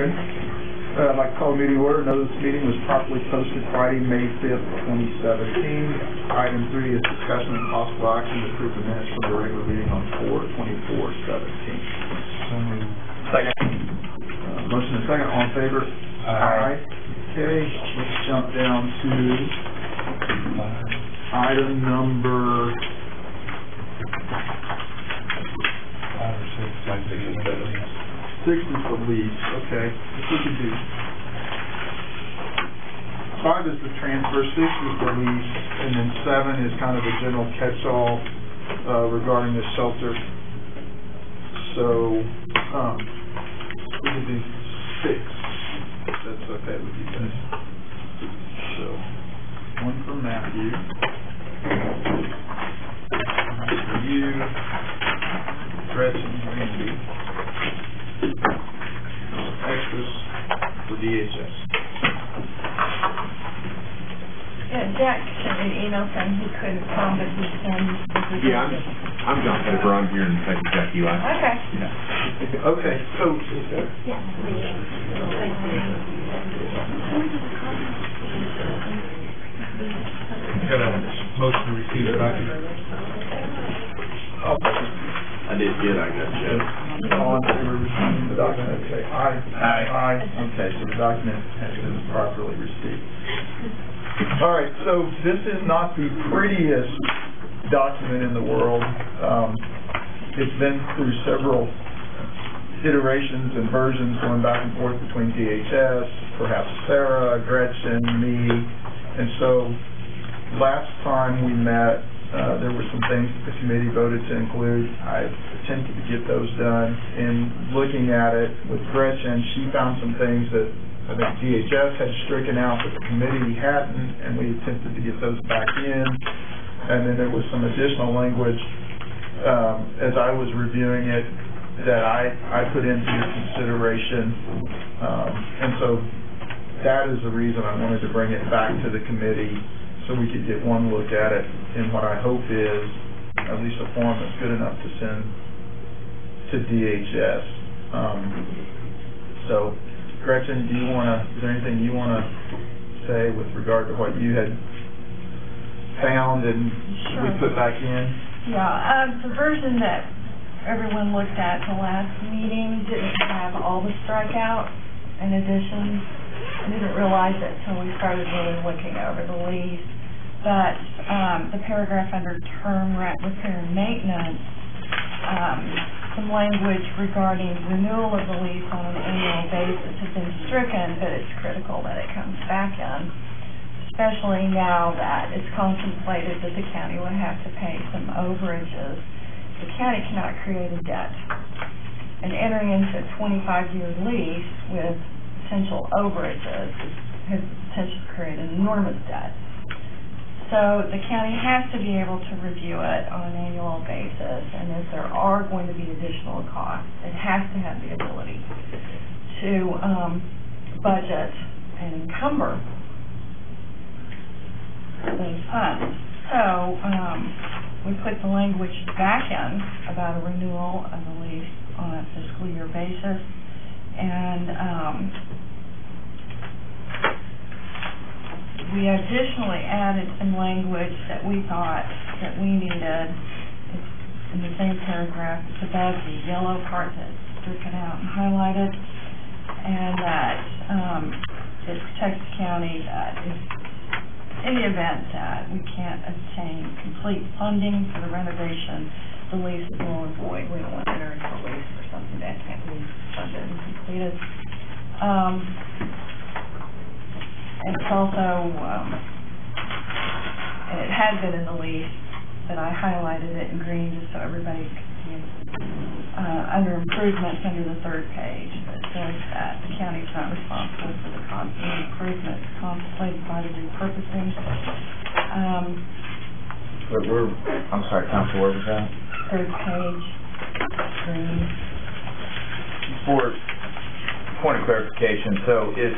seven. Uh, I'd like to call the meeting order. Notice this meeting was properly posted Friday, May fifth, twenty seventeen. Item three is discussion and possible action to approve the minutes from the regular meeting on four twenty-four seventeen. Second. Uh, motion and second, all in favor? Aye. Okay, let's jump down to item number, Five or six. Five, six, and seven. Six is the lease, okay, if we could. Five is the transfer, six is the lease, and then seven is kind of a general catch-all, uh, regarding the shelter. So, um, we do six, if that's okay with you guys. So, one for Matthew. One for you, Gretchen, Randy. Extras for DHS. Yeah, uh, Jack sent me an email saying he couldn't come, but he can. Yeah, I'm, I'm John Pepper, I'm here in fact, Jack Eli. Okay. Yeah. Okay, so, Got a motion to receive the document. I did get, I got you. all in favor of receiving the document, say aye. Aye. Aye, okay, so the document has been properly received. All right, so this is not the prettiest document in the world. Um, it's been through several iterations and versions going back and forth between DHS, perhaps Sarah, Gretchen, me. And so, last time we met, uh, there were some things that the committee voted to include. I attempted to get those done. In looking at it with Gretchen, she found some things that I think DHS had stricken out, but the committee hadn't, and we attempted to get those back in. And then there was some additional language, um, as I was reviewing it, that I, I put into your consideration. Um, and so that is the reason I wanted to bring it back to the committee so we could get one look at it in what I hope is at least a form that's good enough to send to DHS. Um, so Gretchen, do you wanna, is there anything you wanna say with regard to what you had found and we put back in? Yeah, um, the version that everyone looked at the last meeting didn't have all the strikeouts and additions. I didn't realize it until we started really looking over the lease. But, um, the paragraph under term rent repair and maintenance, um, some language regarding renewal of the lease on an annual basis has been stricken, but it's critical that it comes back in especially now that it's contemplated that the county would have to pay some overages. The county cannot create a debt. And entering into a twenty-five year lease with potential overages has potential to enormous debt. So the county has to be able to review it on an annual basis, and if there are going to be additional costs, it has to have the ability to, um, budget and encumber those funds. So, um, we put the language back in about a renewal of the lease on a fiscal year basis. And, um, we additionally added some language that we thought that we needed. It's in the same paragraph, it's above the yellow part that's stricken out and highlighted. And that, um, it protects the county that if in the event that we can't obtain complete funding for the renovation, the lease is null and void. We don't want to enter into a lease for something that can't be funded and completed. Um, it's also, um, and it had been in the lease, but I highlighted it in green just so everybody could see it. Uh, under improvements, under the third page, it says that the county is not responsible for the cost of improvements contemplated by the repurposing. Um, Where, where, I'm sorry, council, where was that? third page, green. For, point of clarification, so is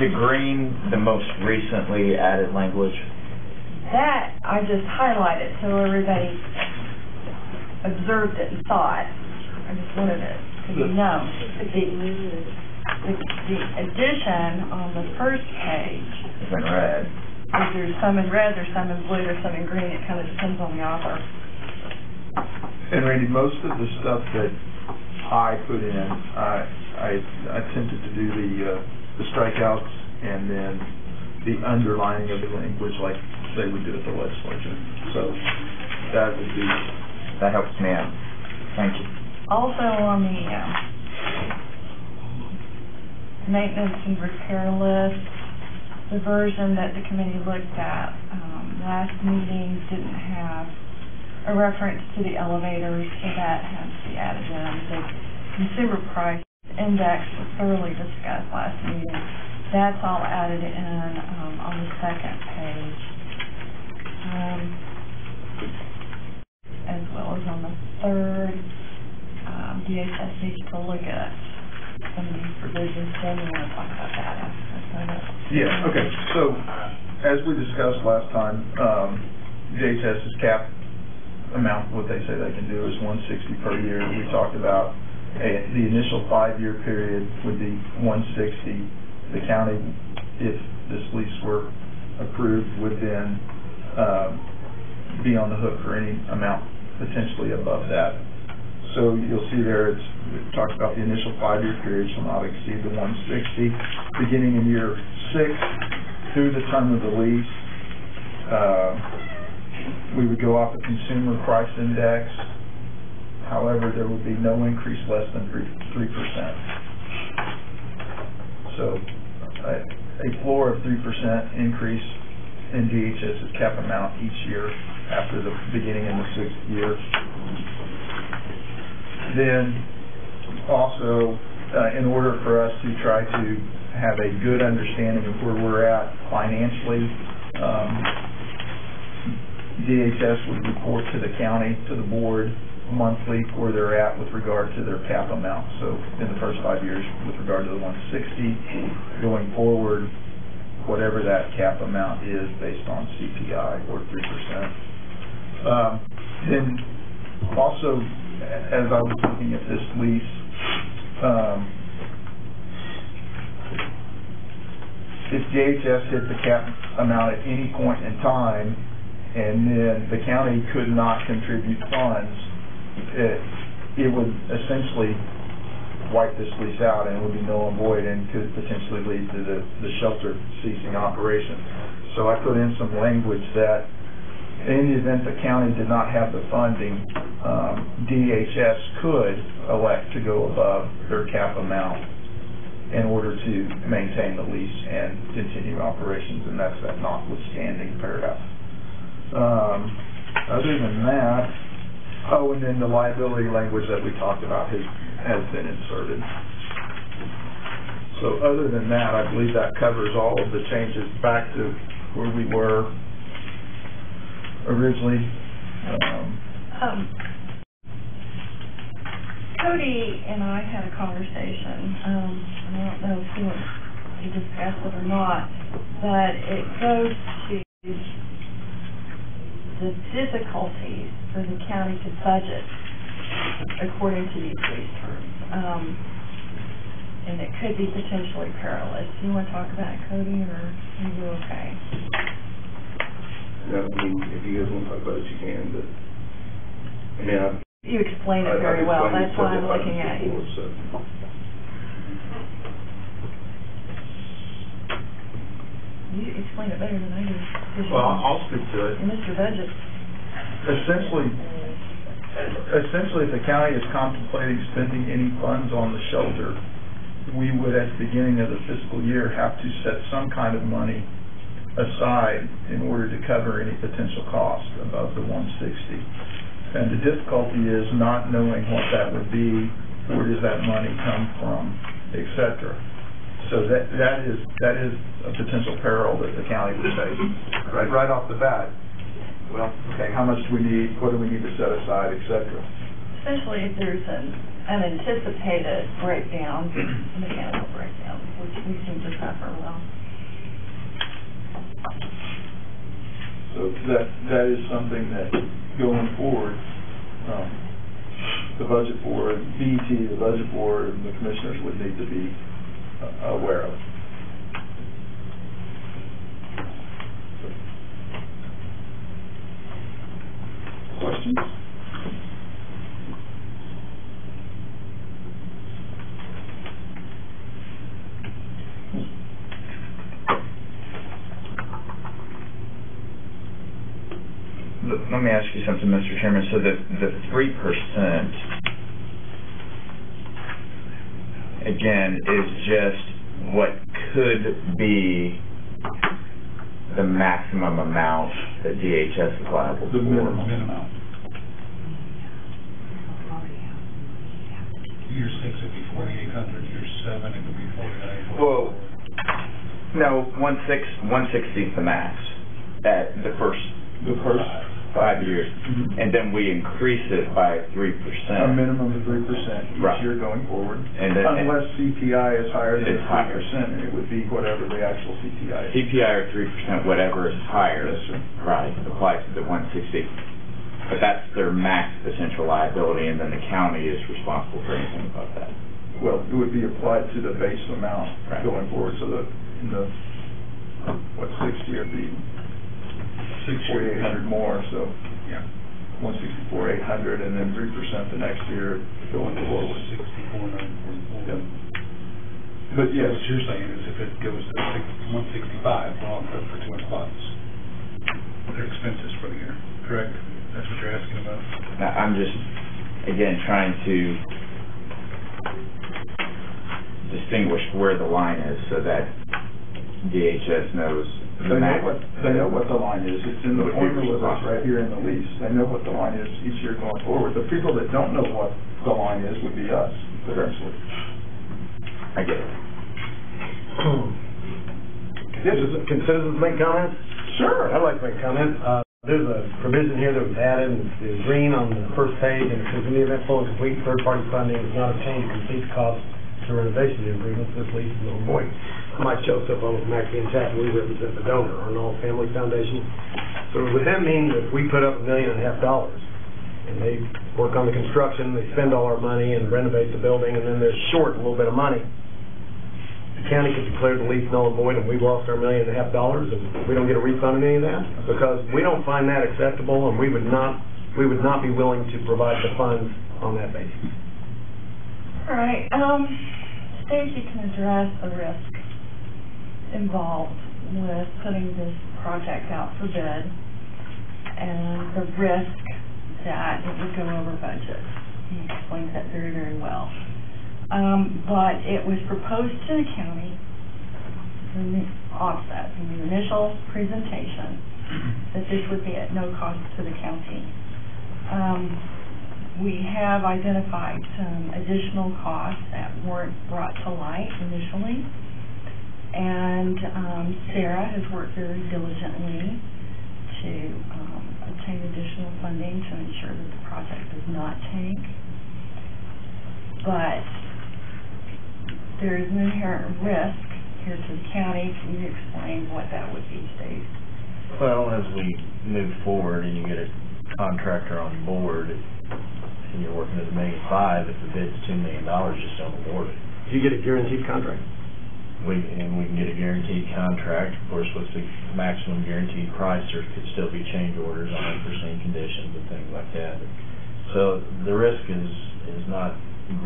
the green the most recently added language? That, I just highlighted so everybody observed it and saw it. I just wanted it to be known. The, the addition on the first page, It's in red. is there's some in red, there's some in blue, there's some in green, it kind of depends on the author. And Randy, most of the stuff that I put in, I, I I attempted to do the, uh, the strikeouts and then the underlining of the language like they would do at the legislature. So that would be, That helps me out. Thank you. Also on the, um, maintenance and repair list, the version that the committee looked at, um, last meeting didn't have a reference to the elevators, so that has to be added in. The consumer price index was thoroughly discussed last meeting. That's all added in, um, on the second page. Um, as well as on the third, um, DHS needs to look at some of these provisions, then we want to talk about that. Yeah, okay. So as we discussed last time, um, DHS's cap amount, what they say they can do is one sixty per year. We talked about a, the initial five-year period would be one sixty. The county, if this lease were approved, would then, um, be on the hook for any amount potentially above that. So you'll see there, it's, it talks about the initial five-year period shall not exceed the one sixty, beginning in year six through the term of the lease. Uh, we would go off the consumer price index. However, there would be no increase less than three, three percent. So, a, a floor of three percent increase in DHS's cap amount each year after the beginning in the sixth year. Then, also, uh, in order for us to try to have a good understanding of where we're at financially, um, DHS would report to the county, to the board monthly where they're at with regard to their cap amount. So in the first five years, with regard to the one sixty, going forward, whatever that cap amount is based on CPI or three percent. Um, then also, as I was looking at this lease, um, if DHS hit the cap amount at any point in time, and then the county could not contribute funds, it, it would essentially wipe this lease out and it would be null and void and could potentially lead to the, the shelter ceasing operation. So I put in some language that in the event the county did not have the funding, um, DHS could elect to go above their cap amount in order to maintain the lease and continue operations, and that's that notwithstanding paragraph. Um, other than that, oh, and then the liability language that we talked about has, has been inserted. So other than that, I believe that covers all of the changes back to where we were originally. Um, Um, Cody and I had a conversation, um, I don't know if he wants to it or not, but it goes to the difficulties for the county to budget according to these lease terms. Um, and it could be potentially perilous. Do you want to talk about it, Cody, or are you okay? No, I mean, if you guys want to talk about it, you can, but, I mean, I've. You explained it I've very well, explained it that's why I'm several looking times at you. before, so. You explain it better than I do. 'cause Well, I'll speak to it. Mr. Budget. Essentially, essentially, if the county is contemplating spending any funds on the shelter, we would, at the beginning of the fiscal year, have to set some kind of money aside in order to cover any potential cost above the one sixty. And the difficulty is not knowing what that would be, where does that money come from, et cetera. So that, that is, that is a potential peril that the county would face, right, right off the bat. Well, okay, how much do we need, what do we need to set aside, et cetera. Especially if there's an unanticipated breakdown, mechanical breakdown, which we seem to suffer well. So that, that is something that going forward, um, the budget board, BET, the budget board, and the commissioners would need to be uh, aware of. Questions? Let me ask you something, Mr. Chairman. So the, the 3% again, is just what could be the maximum amount that DHS is liable for? The minimum. Minimum. Year six, it'd be forty-eight hundred, year seven, it would be forty-nine. Well, no, one six, one sixty is the max at the first The first, five years. Mhm. And then we increase it by three a percent. minimum of three percent each Right. year going forward. And then- Unless CPI is higher than It's three higher. percent, it would be whatever the actual CPI is. CPI or three percent, whatever is higher. Yes, sir. Right, applies to the one sixty. But that's their max potential liability, and then the county is responsible for anything above that. Well, it would be applied to the base amount Right. going forward, so the, in the, what, sixty would be forty-eight hundred more, so Yeah. one sixty-four, eight hundred, and then three percent the next year going forward. Sixty-four, nine forty-four. Yep. But So yes, What you're saying is if it goes to six, one sixty-five, we're on for two hundred bucks. Their expenses for the year, correct? That's what you're asking about? Now, I'm just, again, trying to distinguish where the line is so that DHS knows they know what, they know what the line is, it's in the Would be formula that's right here in the lease, they know what the line is each year going forward. The people that don't know what the line is would be us, potentially. I get it. Citizens- Can citizens make comments? Sure. I'd like to make a comment. Uh, There's a provision here that was added, and it's green on the first page, and it says, "In the event full and complete third-party funding is not obtained to complete the cost to renovation improvements, this lease is null and void." Mike Joseph, I'm with and Chapman, we represent the donor, Arnall Family Foundation. So would that mean that we put up a million and a half dollars, and they work on the construction, they spend all our money and renovate the building, and then they're short a little bit of money? the county could declare the lease null and void, and we've lost our million and a half dollars, and we don't get a refund on any of that? Because we don't find that acceptable, and we would not, we would not be willing to provide the funds on that basis. All right, um, Stacy can address the risk involved with putting this project out for bid and the risk that it would go over budget. He explains that very, very well. Um, but it was proposed to the county, in the offset, in the initial presentation, that this would be at no cost to the county. Um, we have identified some additional costs that weren't brought to light initially. And, um, Sarah has worked very diligently to, um, obtain additional funding to ensure that the project does not tank. But there is an inherent risk here to the county. Can you explain what that would be, Steve? Well, as we move forward and you get a contractor on board, and you're working at a million five, if the bid's two million dollars, just don't award it. Do you get a guaranteed contract? We, and we can get a guaranteed contract, of course, with the maximum guaranteed price, there could still be change orders on unforeseen conditions and things like that. So the risk is, is not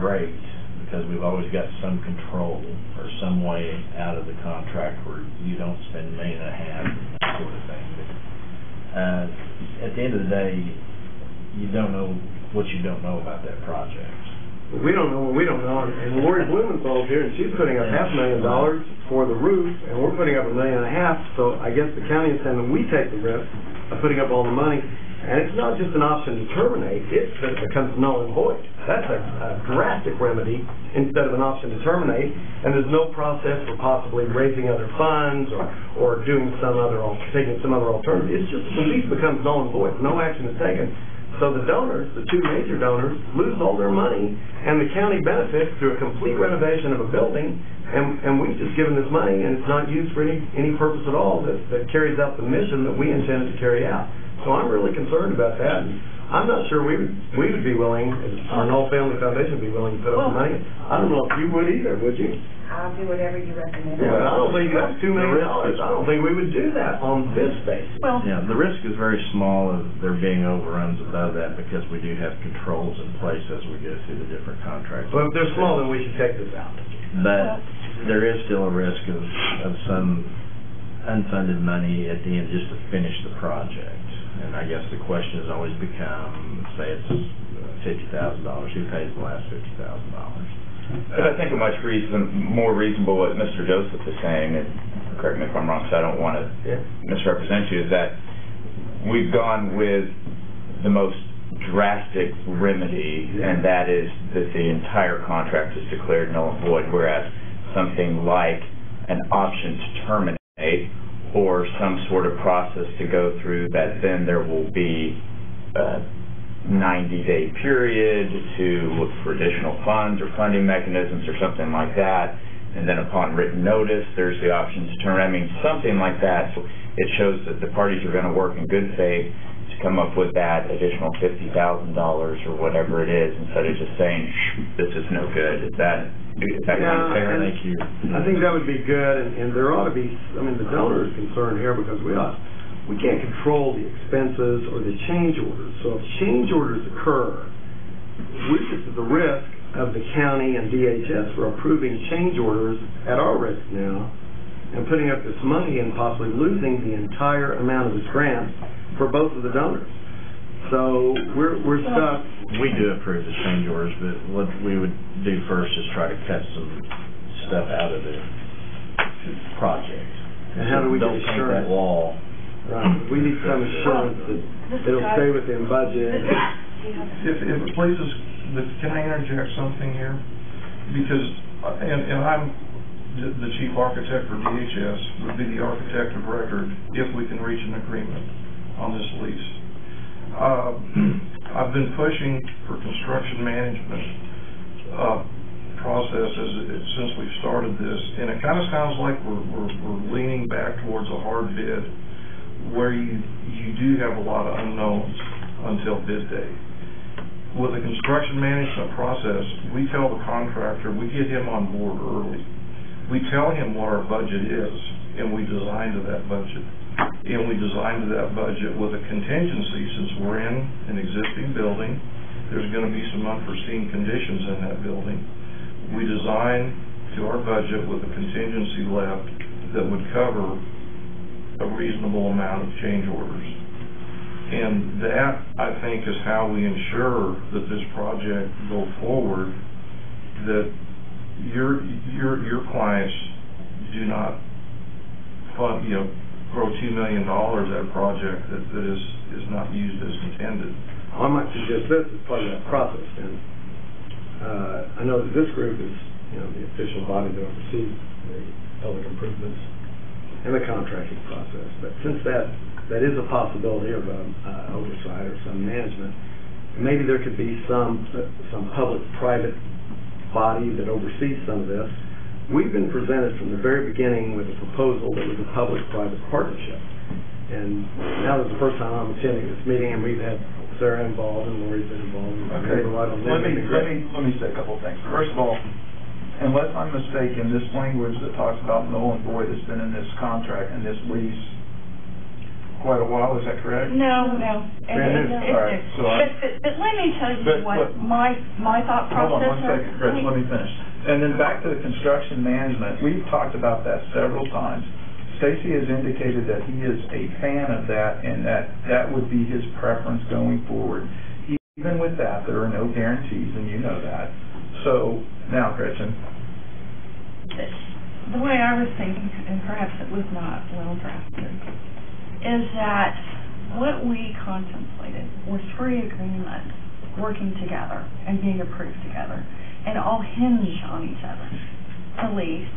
great, because we've always got some control or some way out of the contract where you don't spend a million and a half and that sort of thing. But, Uh, at the end of the day, you don't know what you don't know about that project. We don't know what we don't know, and Lori Blumenthal's here, and she's putting up half a million dollars for the roof, and we're putting up a million and a half, so I guess the county is saying that we take the risk of putting up all the money, and it's not just an option to terminate, it's that it becomes null and void. That's a a drastic remedy instead of an option to terminate, and there's no process for possibly raising other funds or, or doing some other, taking some other alternative. It's just, the lease becomes null and void, no action is taken. So the donors, the two major donors, lose all their money, and the county benefits through a complete renovation of a building, and, and we've just given this money, and it's not used for any, any purpose at all that, that carries out the mission that we intended to carry out. So I'm really concerned about that, I'm not sure we would, we would be willing, Arnall Family Foundation would be willing to put up the money. I don't know if you would either, would you? I'll do whatever you recommend. Yeah, but I don't think that's two million dollars. I don't think we would do that on this basis. Well, Yeah, the risk is very small of there being overruns above that because we do have controls in place as we go through the different contracts. But if they're small, then we should take this out. But there is still a risk of, of some unfunded money at the end just to finish the project. And I guess the question has always become, say it's uh, fifty thousand dollars, who pays the last fifty thousand dollars? But I think a much reason, more reasonable what Mr. Joseph is saying, and correct me if I'm wrong, so I don't want to Yeah. misrepresent you, is that we've gone with the most drastic remedy, and that is that the entire contract is declared null and void, whereas something like an option to terminate or some sort of process to go through that then there will be a 90-day period to look for additional funds or funding mechanisms or something like that, and then upon written notice, there's the option to terminate, I mean, something like that. So it shows that the parties are going to work in good faith to come up with that additional $50,000 or whatever it is, instead of just saying, "Shh, this is no good. Is that, is that Yeah, fair? Thank you. I think that would be good, and, and there ought to be, I mean, the donor is concerned here because we ought, we can't control the expenses or the change orders. So if change orders occur, we're at the risk of the county and DHS for approving change orders at our risk now and putting up this money and possibly losing the entire amount of this grant for both of the donors. So we're, we're stuck. We do approve the change orders, but what we would do first is try to cut some stuff out of the project. And how do we get Don't paint assurance? that wall. Right, we need some assurance that it'll stay within budget. If, if it pleases, can I interject something here? Because, uh, and, and I'm the, the chief architect for DHS, would be the architect of record if we can reach an agreement on this lease. Uh, I've been pushing for construction management, uh, processes since we've started this, and it kind of sounds like we're, we're, we're leaning back towards a hard bid where you, you do have a lot of unknowns until bid day. With the construction management process, we tell the contractor, we get him on board early. We tell him what our budget is, and we design to that budget. And we designed that budget with a contingency, since we're in an existing building, there's gonna be some unforeseen conditions in that building. We design to our budget with a contingency left that would cover a reasonable amount of change orders. And that, I think, is how we ensure that this project go forward, that your, your, your clients do not fund, you know, throw two million dollars at a project that, that is, is not used as intended. I might suggest this as part of that process, and, uh, I know that this group is, you know, the official body that oversees the public improvements and the contracting process, but since that, that is a possibility of, um, uh, oversight or some management, maybe there could be some, some public-private body that oversees some of this. We've been presented from the very beginning with a proposal that was a public-private partnership. And now is the first time I'm attending this meeting, and we've had Sarah involved and Lori's been involved. and we've Okay, relied on them. let me, let me, let me say a couple of things. First of all, unless I'm mistaken, this language that talks about null and void has been in this contract and this lease quite a while, is that correct? no, no. It- Brand new. it's- it's All right, so I- But, but, but let me tell But you what look- my, my thought process Hold on one is. second, let me finish. And then back to the construction management, we've talked about that several times. Stacy has indicated that he is a fan of that and that that would be his preference going forward. Even with that, there are no guarantees, and you know that. So, now Gretchen, the way I was thinking, and perhaps it was not well drafted, is that what we contemplated were three agreements working together and being approved together, and all hinge on each other. The lease,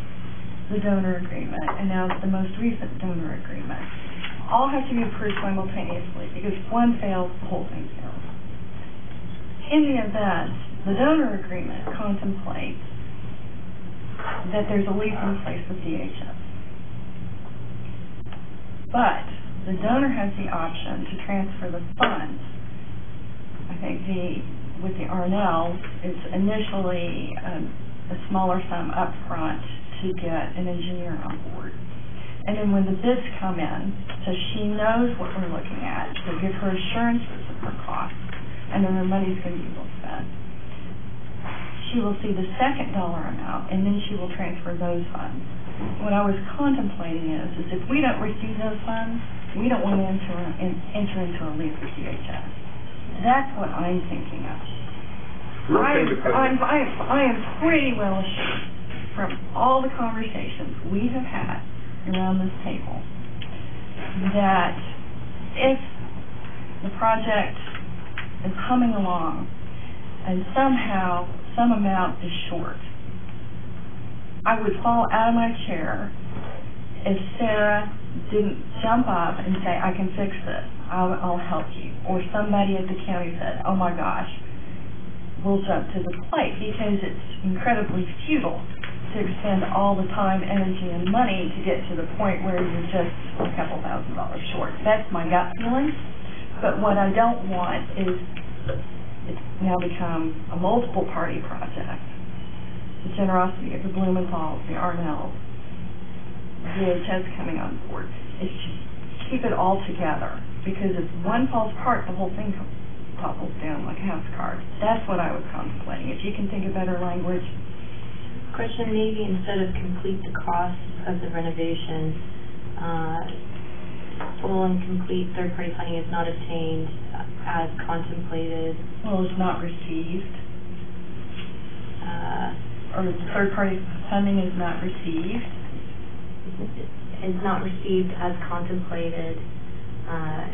the donor agreement, and now the most recent donor agreement. All have to be approved simultaneously, because if one fails, the whole thing fails. In the event, the donor agreement contemplates that there's a lease in place with DHS. But the donor has the option to transfer the funds I think the, with the Arnall, it's initially um, a smaller sum upfront to get an engineer on board. And then when the bids come in, so she knows what we're looking at, so give her assurances of her costs, and then the money's gonna be well spent. She will see the second dollar amount, and then she will transfer those funds. What I was contemplating is, is if we don't receive those funds, we don't want to enter, in- enter into a lease with DHS. That's what I'm thinking of. I'm, I'm, I am, I am pretty well assured from all the conversations we have had around this table that if the project is humming along and somehow some amount is short, I would fall out of my chair if Sarah didn't jump up and say, I can fix this, I'll, I'll help you. Or somebody at the county said, oh my gosh, we'll jump to the plate because it's incredibly futile to expend all the time, energy, and money to get to the point where you're just a couple thousand dollars short. That's my gut feeling. But what I don't want is it's now become a multiple party project. The generosity of the Blumenthal's, the Arnalls, DHS coming on board. It's just keep it all together because if one falls apart, the whole thing topples down like a house card. That's what I was contemplating. If you can think of better language, Question, maybe instead of complete the cost of the renovation, uh, full and complete third-party funding is not obtained as contemplated, well, it's not received, uh, or third-party funding is not received. is not received as contemplated, uh,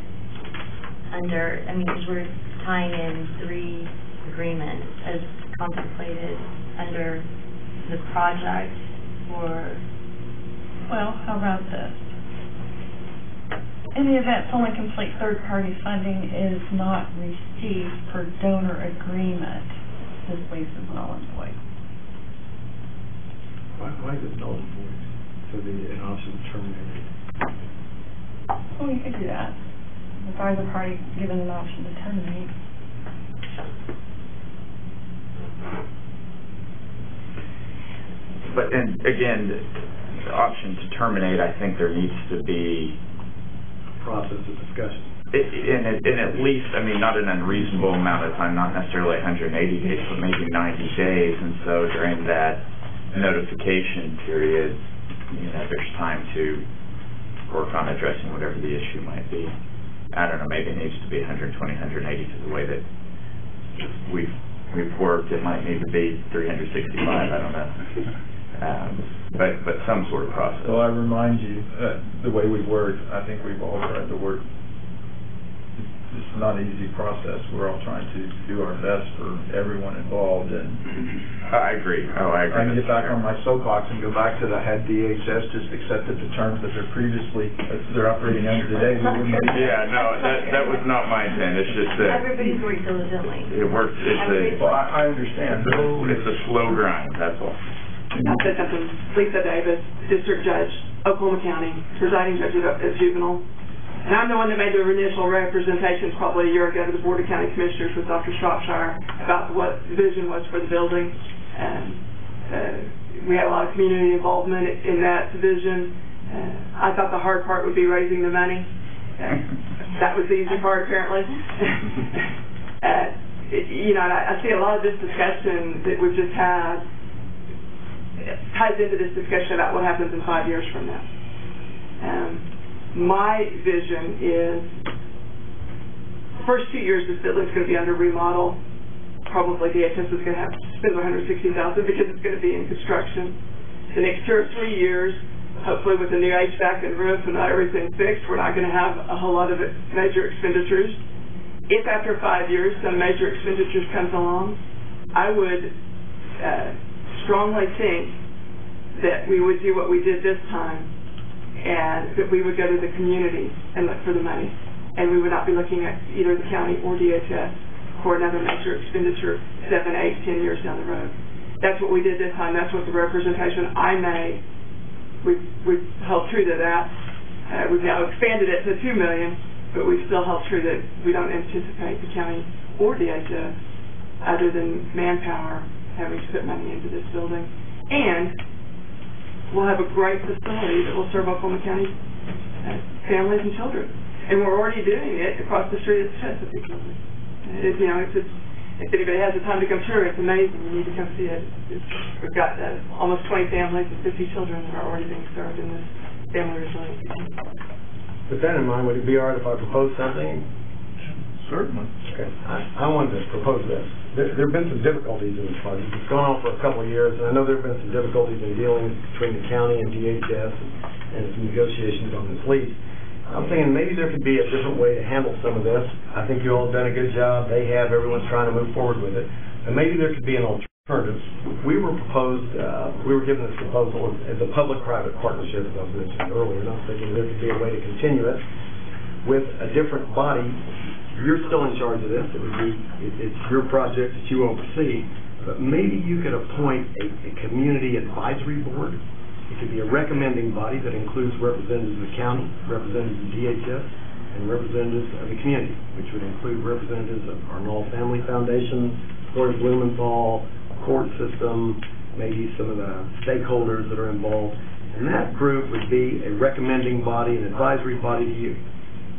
under, I mean, because we're tying in three agreements as contemplated under the project or Well, how about this? In the event full and complete third-party funding is not received per donor agreement, this lease is null and void. Why, why is it null and void? So the, an option terminated? Well, you could do that. If either party given an option to terminate. But, and again, the the option to terminate, I think there needs to be, Process of discussion. i- in, at- in at least, I mean, not an unreasonable amount of time, not necessarily 180 days, but maybe 90 days. And so during that notification period, you know, there's time to work on addressing whatever the issue might be. I don't know, maybe it needs to be 120, 180 to the way that we've, we've worked. It might need to be 365, I don't know. Um, But, but some sort of process. So I remind you, uh, the way we work, I think we've all tried to work, it's not an easy process. We're all trying to do our best for everyone involved, and mm-hmm. I agree. Oh, I agree. I can get Mr. back on my soapbox and go back to the, had DHS just accepted the terms that they're previously, that they're operating under today, we wouldn't be. Yeah, no, that, that was not my intent. It's just that everybody's worked diligently. it works, it's Well, a, I, I understand. it's a slow grind, that's all. I said something, Lisa Davis, District Judge, Oklahoma County, presiding judge of of juvenile. And I'm the one that made the initial representations probably a year ago to the Board of County Commissioners with Dr. Shropshire about what the vision was for the building. And, uh, we had a lot of community involvement in that vision. Uh, I thought the hard part would be raising the money. Uh, That was the easy part apparently. Uh, it- you know, I, I see a lot of this discussion that we've just had ties into this discussion about what happens in five years from now. My vision is, the first two years this building's going to be under remodel. Probably DHS is going to have to spend 160,000 because it's going to be in construction. The next two or three years, hopefully with the new HVAC and roof and everything fixed, we're not going to have a whole lot of major expenditures. If after five years some major expenditures comes along, I would uh, strongly think that we would do what we did this time, and that we would go to the community and look for the money, and we would not be looking at either the county or DHS for another major expenditure seven, eight, ten years down the road. That's what we did this time, that's what the representation I made, we've, we've held true to that. Uh, we've now expanded it to two million, but we've still held true that we don't anticipate the county or DHS, other than manpower having to put money into this building. And we'll have a great facility that will serve Oklahoma County uh, families and children. And we're already doing it across the street at the Chesapeake building. It, you know, it's, it's, if anybody has the time to come through, it's amazing. You need to come see it. It's, we've got uh, almost 20 families and 50 children that are already being served in this family resilience. With that in mind, would it be all right if I propose something? Certainly. Okay, I, I wanted to propose this. There, there've been some difficulties in this project. It's gone on for a couple of years, and I know there've been some difficulties in dealing between the county and DHS and, and some negotiations on this lease. I'm thinking maybe there could be a different way to handle some of this. I think you all have done a good job. They have, everyone's trying to move forward with it. And maybe there could be an alternative. We were proposed, uh, we were given this proposal as, a public-private partnership, as I was mentioning earlier, and I was thinking there could be a way to continue it with a different body you're still in charge of this, it would be, it, it's your project that you oversee, but maybe you could appoint a, a community advisory board. It could be a recommending body that includes representatives of the county, representatives of DHS, and representatives of the community, which would include representatives of Arnall Family Foundation, Lori Blumenthal, court system, maybe some of the stakeholders that are involved. And that group would be a recommending body, an advisory body to you.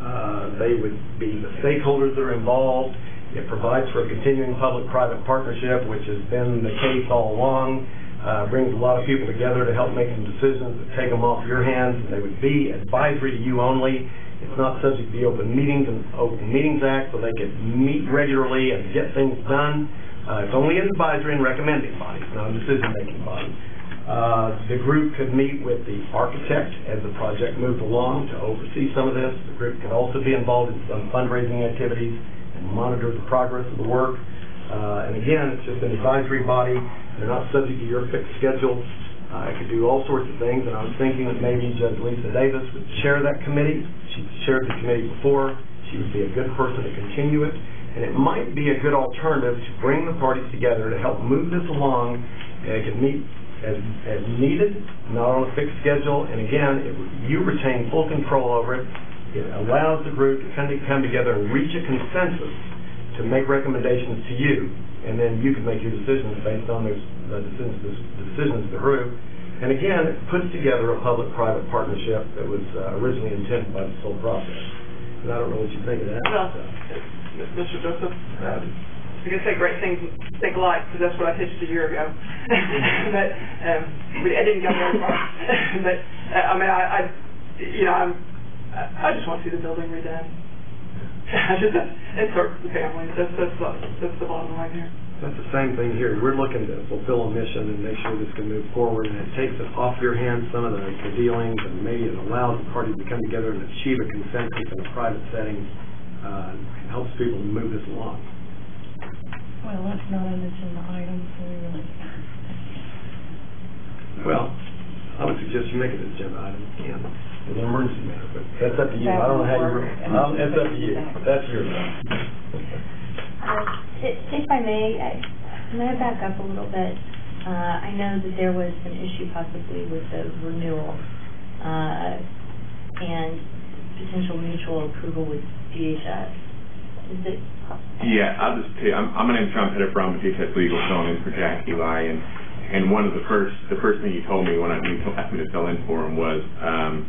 Uh, They would be the stakeholders that are involved. It provides for a continuing public-private partnership, which has been the case all along. Uh, Brings a lot of people together to help make some decisions that take them off your hands. They would be advisory to you only. It's not subject to the Open Meetings and Open Meetings Act, so they could meet regularly and get things done. Uh, It's only an advisory and recommending body, not a decision-making body. Uh, The group could meet with the architect as the project moved along to oversee some of this. The group could also be involved in some fundraising activities and monitor the progress of the work. Uh, And again, it's just an advisory body. They're not subject to your fixed schedule. Uh, It could do all sorts of things, and I was thinking that maybe Judge Lisa Davis would chair that committee. She's chaired the committee before. She would be a good person to continue it. And it might be a good alternative to bring the parties together to help move this along. And it could meet as, as needed, not on a fixed schedule, and again, it, you retain full control over it. It allows the group to kind of come together and reach a consensus to make recommendations to you, and then you can make your decisions based on those, the decisions, the decisions of the group. And again, it puts together a public-private partnership that was uh, originally intended by this whole process. And I don't know what you think of that. Well, Mr. Joseph, uh, I can say great things, think alike, because that's what I pitched a year ago. But, um, I didn't go very far. But, uh, I mean, I, I, you know, I'm, I just want to see the building redone. I just, and serve the families, that's, that's, the- that's the bottom line here. That's the same thing here. We're looking to fulfill a mission and make sure this can move forward, and it takes it off your hands some of the the dealings, and maybe it allows the parties to come together and achieve a consensus in a private setting, uh, helps people to move this along. Well, that's not an agenda item, so we really. Well, I would suggest you make it an agenda item, if you can, as an emergency matter, but that's up to you. I don't know how you, um, it's up to you. That's your, Uh, i- If I may, I- I'm going to back up a little bit. Uh, I know that there was an issue possibly with the renewal uh, and potential mutual approval with DHS. Is it? Yeah, I'll just tell you, I'm, I'm my name's John Pettit from DHS Legal, filling in for Jack Eli, and, and one of the first, the first thing you told me when I, you asked me to fill in for him was, um,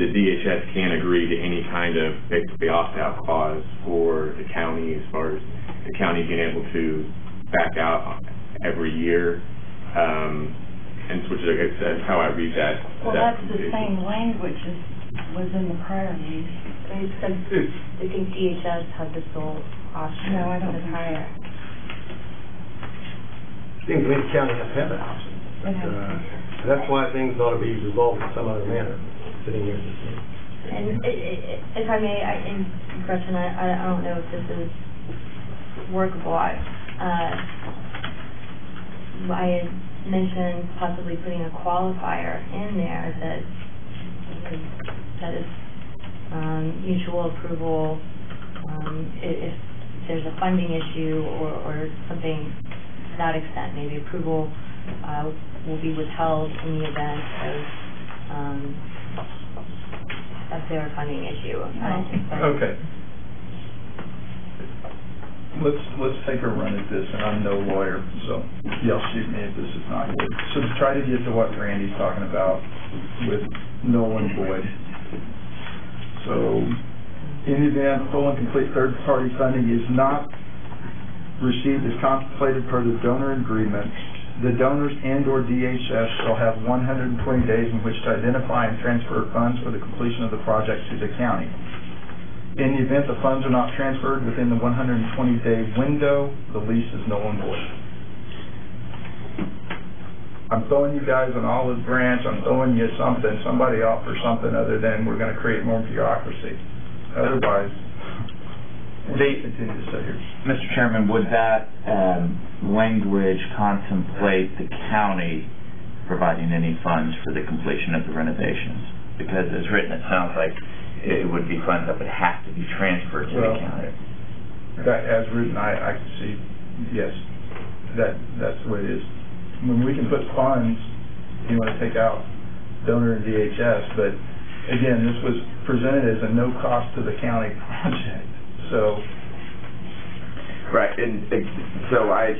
the DHS can't agree to any kind of basically opt-out clause for the county as far as the county being able to back out every year. Um, and which is, I guess, that's how I read that. Well, that that's the same language as was in the prior lease. I said, I think DHS had the sole option. No, I don't for the think prior. seems to me the county has to have that option. But, It has to. uh, That's why things ought to be resolved in some other manner, sitting here this meeting. And i- i- if I may, I, and Gretchen, I, I I don't know if this is workable. I, uh, I had mentioned possibly putting a qualifier in there that, could- that is, um, mutual approval, um, i- if there's a funding issue or, or something to that extent, maybe approval, uh, will be withheld in the event of, um, of their funding issue. I don't think so. Okay. let's, let's take a run at this, and I'm no lawyer, so y'all shoot me if this is not good. So to try to get to what Randy's talking about with null and void. So, in the event full and complete third-party funding is not received as contemplated per the donor agreement, the donors and/or DHS shall have one hundred and twenty days in which to identify and transfer funds for the completion of the project to the county. In the event the funds are not transferred within the one hundred and twenty day window, the lease is null and void. I'm throwing you guys an olive branch, I'm throwing you something, somebody offer something other than we're gonna create more bureaucracy. Otherwise, we'll The- continue to sit here. Mr. Chairman, would that um, language contemplate the county providing any funds for the completion of the renovations? Because as written, it sounds like it would be funds that would have to be transferred to the county. That, as written, I, I can see, yes, that, that's the way it is. When we can put funds, you wanna take out donor and DHS, but again, this was presented as a no cost to the county project, so, Right, and it- so I,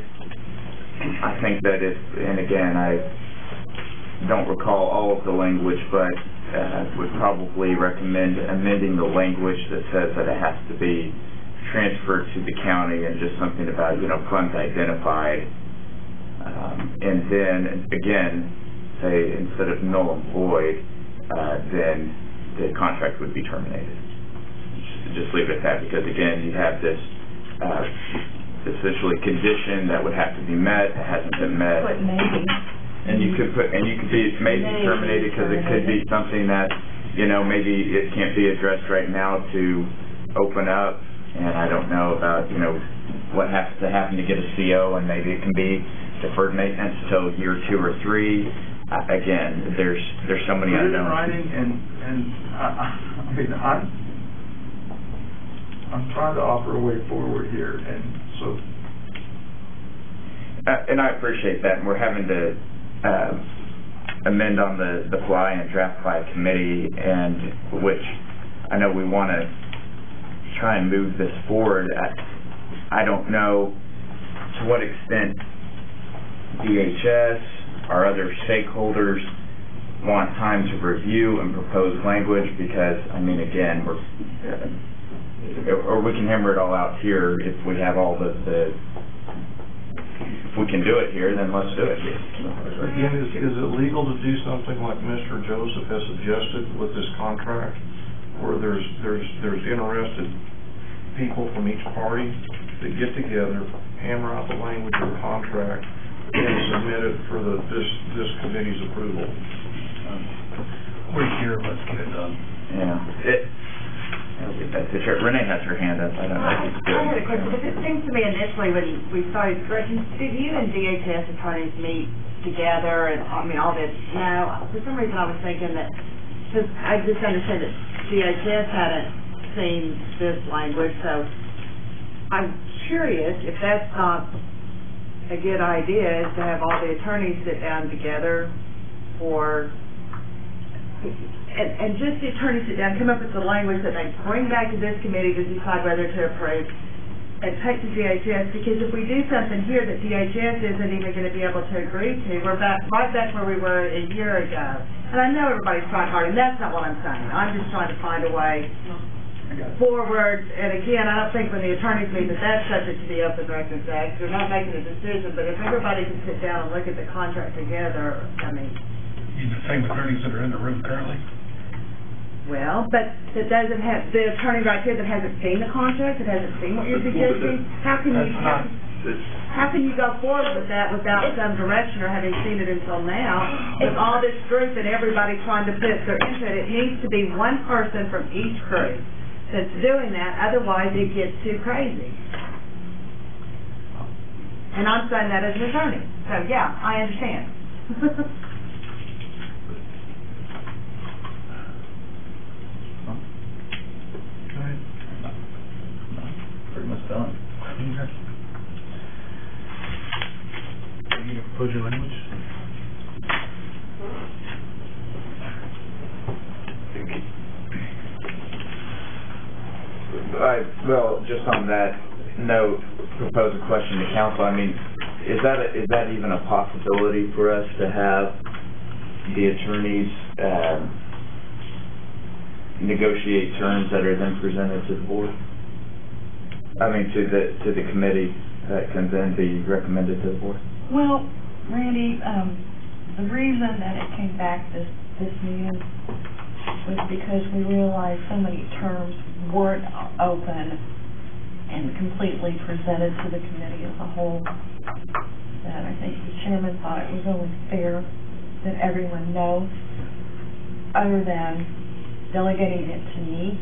I think that if, and again, I don't recall all of the language, but uh, would probably recommend amending the language that says that it has to be transferred to the county and just something about, you know, funds identified. Um, And then, again, say, instead of null and void, uh, then the contract would be terminated. Just leave it at that, because again, you have this, uh, essentially condition that would have to be met, it hasn't been met. But maybe, And you could put, and you could be, maybe Maybe terminated, because it could be something that, you know, maybe it can't be addressed right now to open up, and I don't know about, you know, what has to happen to get a CO, and maybe it can be deferred maintenance till year two or three. Uh, Again, there's, there's so many unknowns. writing, and, and, I, I- I mean, I'm, I'm trying to offer a way forward here, and so, Uh, And I appreciate that, and we're having to uh, amend on the the fly and draft by committee, and which I know we want to try and move this forward. I I don't know to what extent DHS, our other stakeholders want time to review and propose language, because, I mean, again, we're, uh, or we can hammer it all out here if we have all the, the if we can do it here, then let's do it. Again, is, is it legal to do something like Mr. Joseph has suggested with this contract, where there's, there's, there's interested people from each party that get together, hammer out the language of the contract, and submit it for the, this, this committee's approval? We're here, let's get it done. Yeah. It, that's it. Renee has her hand up. I don't know. I I had a question, because it seems to me initially when we started, Gretchen, did you and DHS attorneys meet together and, I mean, all this? No, for some reason I was thinking that, because I just understand that DHS hadn't seen this language, so I'm curious if that's not a good idea, is to have all the attorneys sit down together for and, and just the attorneys sit down, come up with the language that they bring back to this committee to decide whether to approve, and take to DHS, because if we do something here that DHS isn't even gonna be able to agree to, we're back, right back where we were a year ago. And I know everybody's trying hard, and that's not what I'm saying, I'm just trying to find a way forward, and again, I don't think when the attorneys meet that that's subject to the Open Records Act, they're not making a decision, but if everybody can sit down and look at the contract together, I mean, You the same attorneys that are in the room currently? Well, but that doesn't have, the attorney right here that hasn't seen the contract, that hasn't seen what you're Well, but suggesting, how can you, that's not, it's, how can you go forward with that without some direction or having seen it until now? With all this group and everybody trying to put their input, it needs to be one person from each group that's doing that, otherwise it gets too crazy. And I'm saying that as an attorney, so yeah, I understand. pretty much done. You gonna propose your language? I, well, just on that, note, propose a question to counsel, I mean, is that, a- is that even a possibility for us to have the attorneys, um, negotiate terms that are then presented to the board? I mean, to the, to the committee that can then be recommended to the board? Well, Randy, um, the reason that it came back this, this meeting was because we realized so many terms weren't open and completely presented to the committee as a whole, that I think the chairman thought it was only fair that everyone knows, other than delegating it to me,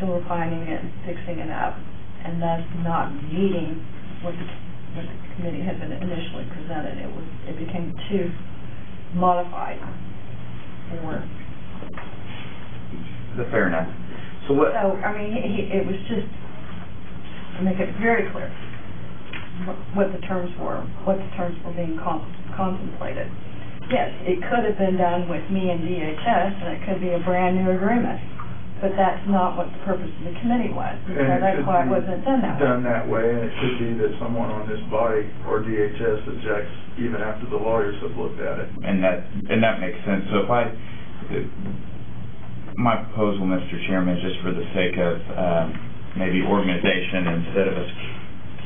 to refining it fixing it up, and thus not meeting what the, what the committee had been initially presented. It was, it became too modified for, That's fair enough. So what, so, I mean, he, he- it was just, to make it very clear what- what the terms were, what the terms were being con- contemplated. Yes, it could have been done with me and DHS, and it could be a brand-new agreement, but that's not what the purpose of the committee was. So And it that's could why it be wasn't done that way. Done that way, and it could be that someone on this body or DHS objects even after the lawyers have looked at it. and that, and that makes sense, so if I, my proposal, Mr. Chairman, is just for the sake of, um, maybe organization, instead of us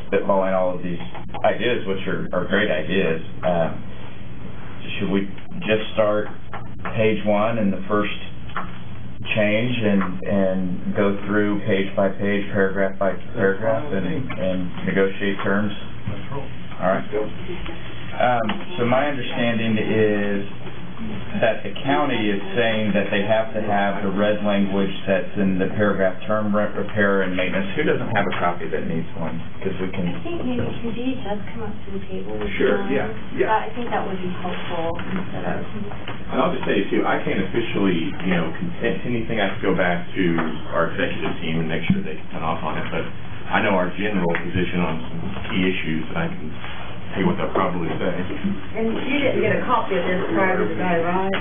spitballing all of these ideas, which are, are great ideas, um, should we just start page one and the first change and, and go through page by page, paragraph by paragraph, and, and negotiate terms? All right. Um, so my understanding is that the county is saying that they have to have the red language that's in the paragraph, term rent, repair, and maintenance. Who doesn't have a copy that needs one? Because we can. I can, think maybe can DHS come up to the table with Sure, John? yeah, yeah. Uh, I think that would be helpful instead of, And I'll just say too, I can't officially, you know, consent to anything. I have to go back to our executive team and make sure they sign off on it. But I know our general position on some key issues, and I can tell what they'll probably say. And you didn't get a copy of this prior to today, right?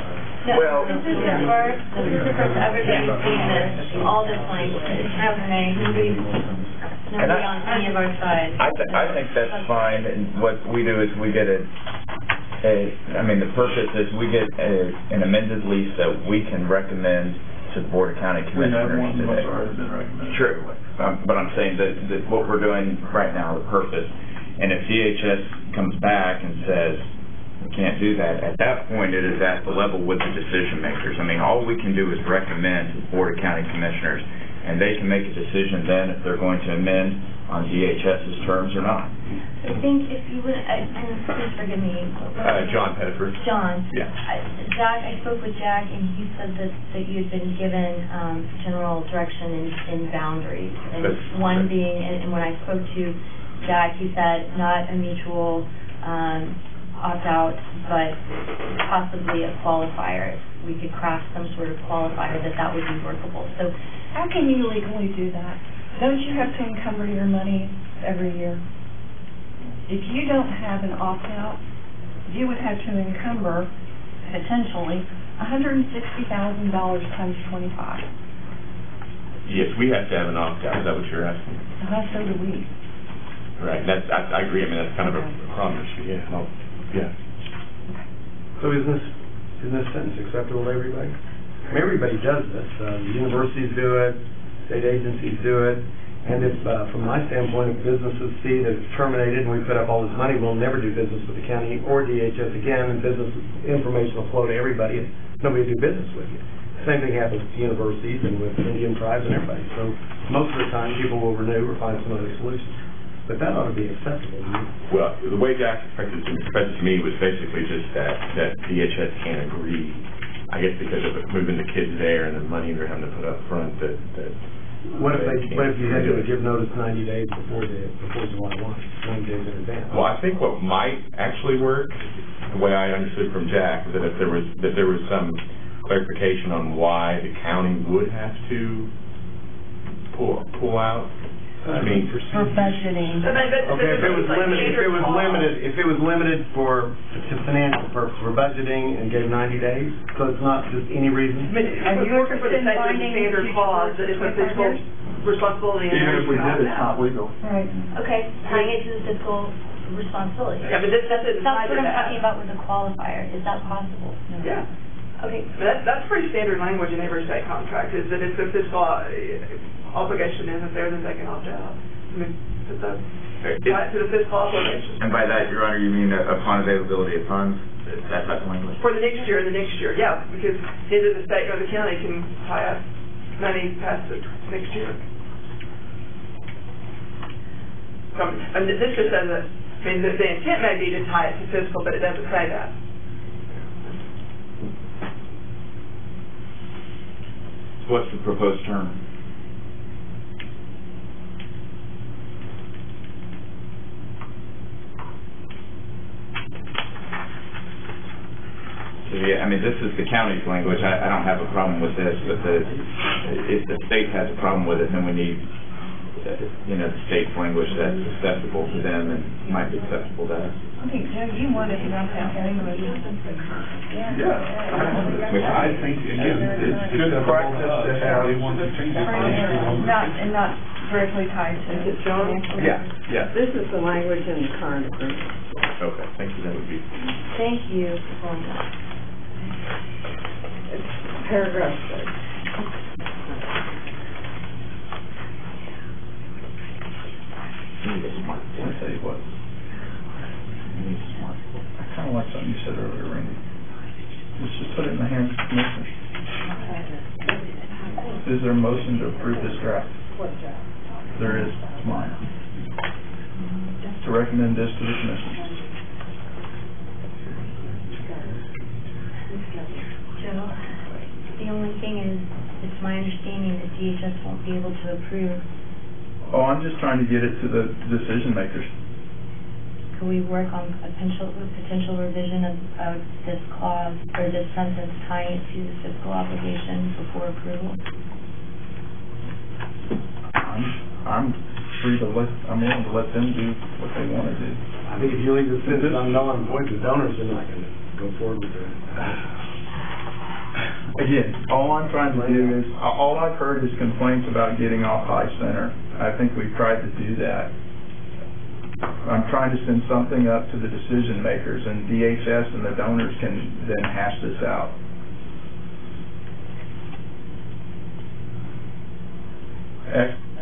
no, Well- this is the first, this is the first everybody's seen this, all this language. Okay, nobody's, And nobody I- on any of our sides. I, th- I think that's fine, and what we do is we get a, a, I mean, the purpose is we get a, an amended lease that we can recommend to the Board of County We have Commissioners one today. that's already been recommended. True, um, but I'm saying that, that what we're doing right now, the purpose, and if DHS comes back and says, we can't do that, at that point, it is at the level with the decision makers. I mean, all we can do is recommend to the Board of County Commissioners, and they can make a decision then if they're going to amend on DHS's terms or not. I think if you would, I- and please forgive me. Uh, John Pettifer. John. Yeah. I- Jack, I spoke with Jack, and he said that, that you had been given, um, general direction in, in boundaries. And That's- one being, and, and when I spoke to Jack, he said not a mutual, um, opt-out, but possibly a qualifier. We could craft some sort of qualifier that that would be workable. So, How can you legally do that? Don't you have to encumber your money every year? If you don't have an opt-out, you would have to encumber, potentially, hundred and sixty thousand dollars times twenty-five. Yes, we have to have an opt-out. Is that what you're asking? Uh, so do we. Right, that's, I, I agree. I mean, that's kind of a promise. Yeah, I'll- yeah. So isn't this, isn't this sentence acceptable to everybody? I mean, everybody does this, uh, the universities do it, state agencies do it, and if, uh, from my standpoint, if businesses see that it's terminated and we put up all this money, we'll never do business with the county or DHS again, and business information will flow to everybody, and nobody will do business with you. Same thing happens with universities and with Indian tribes and everybody, so most of the time, people will renew or find some other solution. But that ought to be acceptable. Well, the way Jack expressed it to, expressed it to me was basically just that, that DHS can't agree, I guess because of it moving the kids there and the money they're having to put up front, that, that. What if they, what if you had to give notice ninety days before the, before July one, ninety days in advance? Well, I think what might actually work, the way I understood from Jack, that if there was, that there was some clarification on why the county would have to pull, pull out, I mean. For budgeting. Okay, if it was limited, if it was limited, if it was limited for, to financial purpose, for budgeting and gave ninety days, so it's not just any reason? I mean, And we're you're looking for the interested in state finding standard future clause that if a fiscal, years? responsibility and Even if we did, it's not legal. Right. Okay, tying it to the fiscal responsibility. Yeah, but this, that's it, That's what I'm that. talking about with the qualifier, is that possible? Yeah. Okay, But That's, that's pretty standard language in every state contract, is that it's a fiscal uh, obligation isn't there, then they can opt out. I mean, put the, tie it to the fiscal obligation. And by that, Your Honor, you mean uh, upon availability of funds, that type of language? For the next year, the next year, yeah, because neither the state nor the county can tie up money past the next year. So, and this just says that, I mean, the, the intent may be to tie it to fiscal, but it doesn't say that. What's the proposed term? So, yeah, I mean, this is the county's language, I, I don't have a problem with this, but the, if the state has a problem with it, then we need, uh, you know, the state's language that's acceptable to them and might be acceptable to us. I think, Joe, you wanted to jump out language. Yeah. I think, again, it's good practice to have. They want to change it. Not, and not directly tied to. Is it John? Yeah, yeah. This is the language in the current agreement. Okay, thank you, that would be. thank you for pulling that. Paragraph six. I'll tell you what. I kinda like something you said earlier, Randy. Let's just put it in the hands of the commissioners. Is there a motion to approve this draft? There is, it's mine. To recommend this to the commissioners. Joe, the only thing is, it's my understanding that DHS won't be able to approve. Oh, I'm just trying to get it to the decision makers. Could we work on a potential, a potential revision of, of this clause, or this sentence tying it to the fiscal obligation before approval? I'm, I'm free to let, I'm willing to let them do what they wanna do. I think if you leave the sentence unknown and void the donors, they're not gonna go forward with it. Again, all I'm trying to do is, all I've heard is complaints about getting off high center. I think we've tried to do that. I'm trying to send something up to the decision makers, and DHS and the donors can then hash this out.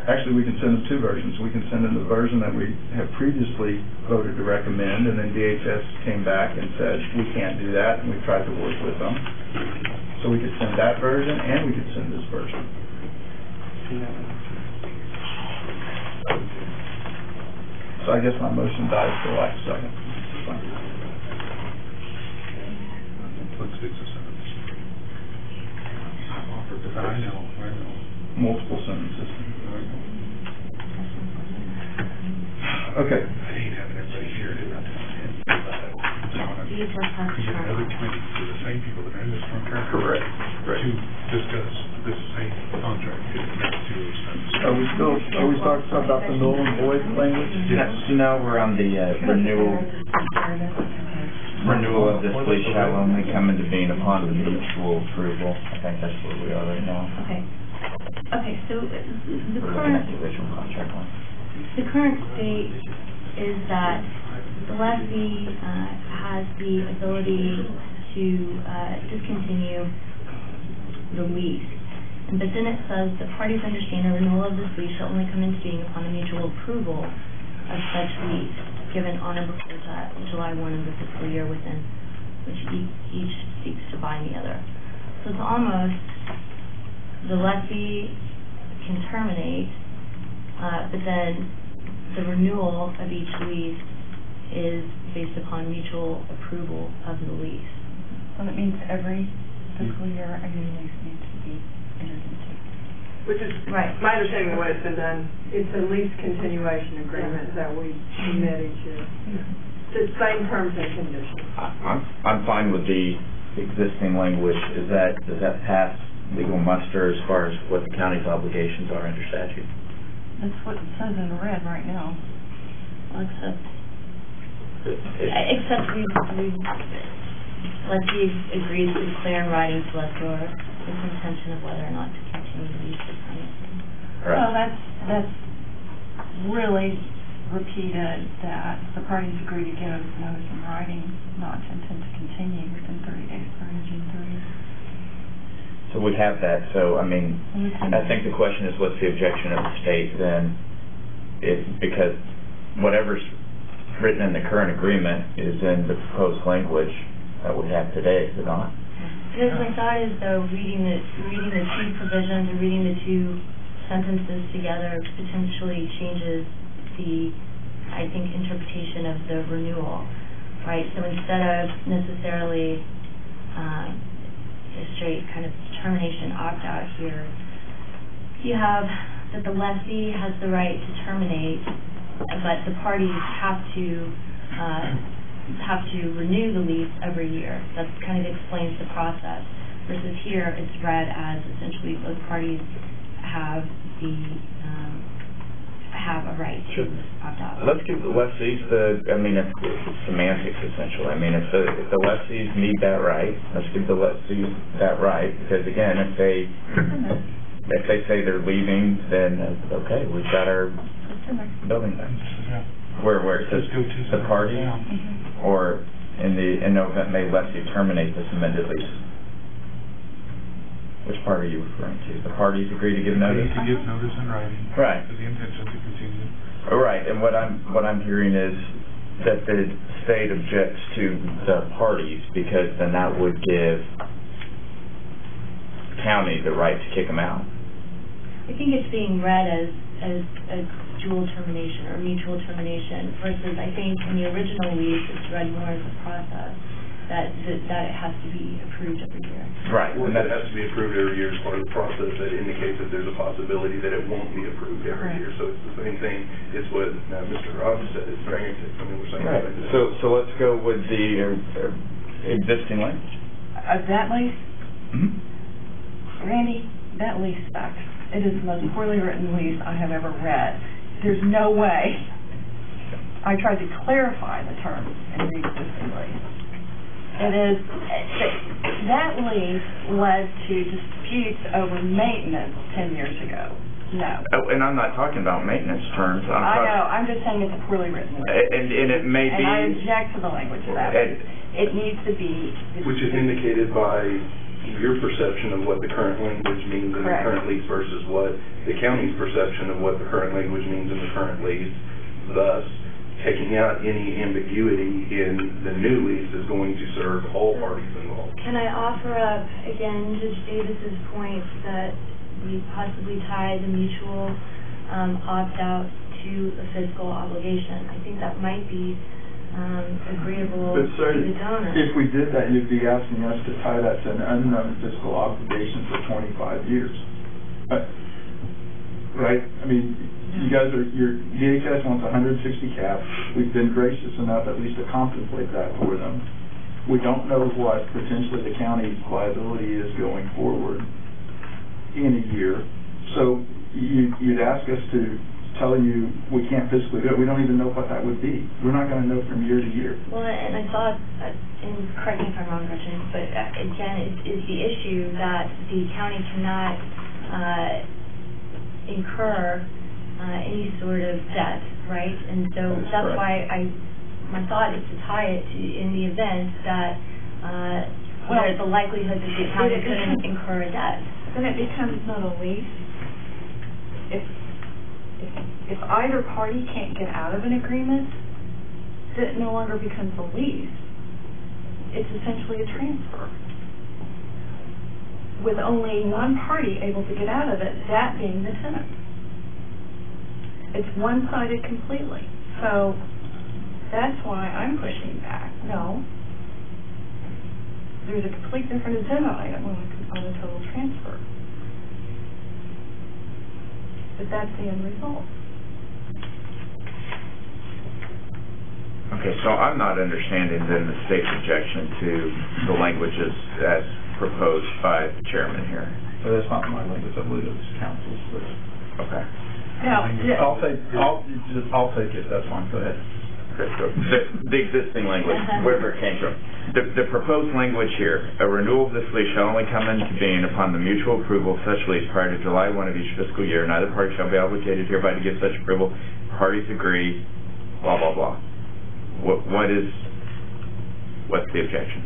Actually, we can send them two versions. We can send them the version that we have previously voted to recommend, and then DHS came back and said, we can't do that, and we tried to work with them. So we could send that version, and we could send this version. So I guess my motion dies for lack of second. Let's the sentence. I know, I know. Multiple sentences. Okay. I hate having everybody here to not DHS has to Get come another committee for the same people that are in this contract. Correct. To discuss this same contract, getting back to those. Are we still, are we talking about the null and void language? No, we're on the uh, renewal, renewal of this lease shall only come into being upon the mutual approval. I think that's where we are right now. Okay. Okay, so uh, the current, the original contract one. the current state is that the lessee, uh, has the ability to, uh, discontinue the lease. And But then it says, the parties understand a renewal of this lease shall only come into being upon the mutual approval of such lease, given on or before Ju- July one of the fiscal year within which each, each seeks to bind the other. So it's almost, the lessee can terminate, uh, but then the renewal of each lease is based upon mutual approval of the lease. So that means every fiscal year, a new lease needs to be entered into. Which is, Right. my understanding of the way it's been done. It's a lease continuation agreement that we submit each year. The same terms and conditions. I- I'm, I'm fine with the existing language. Is that, does that pass legal muster as far as what the county's obligations are under statute? That's what it says in red right now. Except, It- except we, we, lessee agrees to declare in writing to lessor its intention of whether or not to continue the lease. Right. Well, that's, that's really repeated that the parties agree to give notice in writing not to intend to continue within thirty days prior to June thirtieth. So we have that, so, I mean, I think the question is, what's the objection of the state then? Because whatever's written in the current agreement is in the proposed language that we have today, is it not? Because my thought is though, reading the, reading the two provisions and reading the two sentences together potentially changes the, I think, interpretation of the renewal, right? So instead of necessarily, uh, a straight kind of termination opt-out here, you have that the lessee has the right to terminate, but the parties have to, uh, have to renew the lease every year. That kind of explains the process. Versus here, it's read as essentially both parties have the, um, have a right to opt out. Let's give the lessees the, I mean, it's it's semantics essentially. I mean, if the, if the lessees need that right, let's give the lessees that right, because again, if they, if they say they're leaving, then, uh, okay, we've got our It's in there. building back. Yeah. Where, where it says Let's go to the party, Yeah. Mhm. or in the, in no event may lessee terminate this amended lease. Which part are you referring to? The parties agree to give notice? need to give notice in writing. Right. With the intention to continue. All right, and what I'm, what I'm hearing is that the state objects to the parties because then that would give county the right to kick them out. I think it's being read as, as a dual termination or mutual termination versus I think in the original lease, it's read more as a process, that, that that it has to be approved every year. Right. Well, And that has to be approved every year as part of the process, that indicates that there's a possibility that it won't be approved every Correct. year. So it's the same thing, it's what, now, Mr. Rogers said, it's drainage, I mean, we're saying. right, like so, so let's go with the uh, uh, existing language. Of that lease, Mhm. Randy, that lease sucks. It is the most poorly written lease I have ever read. There's no way. I tried to clarify the terms in the existing lease. It is, that lease led to disputes over maintenance ten years ago. No. Oh, and I'm not talking about maintenance terms, I'm I talking. know, I'm just saying it's poorly written. And, and it may be. And I object to the language of that. And- It needs to be. Which is indicated by your perception of what the current language means in the Correct. current lease versus what the county's perception of what the current language means in the current lease. Thus, taking out any ambiguity in the new lease is going to serve all parties involved. Can I offer up, again, Judge Davis's point that we possibly tie the mutual um, opt-out to a fiscal obligation? I think that might be um, agreeable But to the donor. if we did that, you'd be asking us to tie that to an unknown fiscal obligation for twenty-five years. Uh, Right? I mean, you guys are, your, DHS wants hundred and sixty cap. We've been gracious enough at least to contemplate that for them. We don't know what potentially the county's liability is going forward in a year. So you, you'd ask us to tell you we can't physically do it. We don't even know what that would be. We're not gonna know from year to year. Well, and I thought, uh, and correct me if I'm wrong, Gretchen, but uh, again, is the issue that the county cannot, uh, incur, uh, any sort of debt, right? And so That's that's correct. why I, my thought is to tie it to, in the event that, uh, Well, there's a likelihood that the county it- it- couldn't incur a debt. Then it becomes not a lease. If, if, if either party can't get out of an agreement, then it no longer becomes a lease. It's essentially a transfer. With only one party able to get out of it, that being the tenant. It's one-sided completely. So that's why I'm pushing back. No. There's a complete different agenda item on a, on a total transfer. But that's the end result. Okay, so I'm not understanding then the state's objection to the languages as proposed by the chairman here. So that's not my language, I believe it's counsel's, but. Okay. Now, I'll take, I'll, just, I'll take it, that's fine, go ahead. The, the existing language, wherever it came from. the, the proposed language here, a renewal of this lease shall only come into being upon the mutual approval of such lease prior to July one of each fiscal year. Neither party shall be obligated hereby to give such approval. Parties agree, blah, blah, blah. What, what is, what's the objection?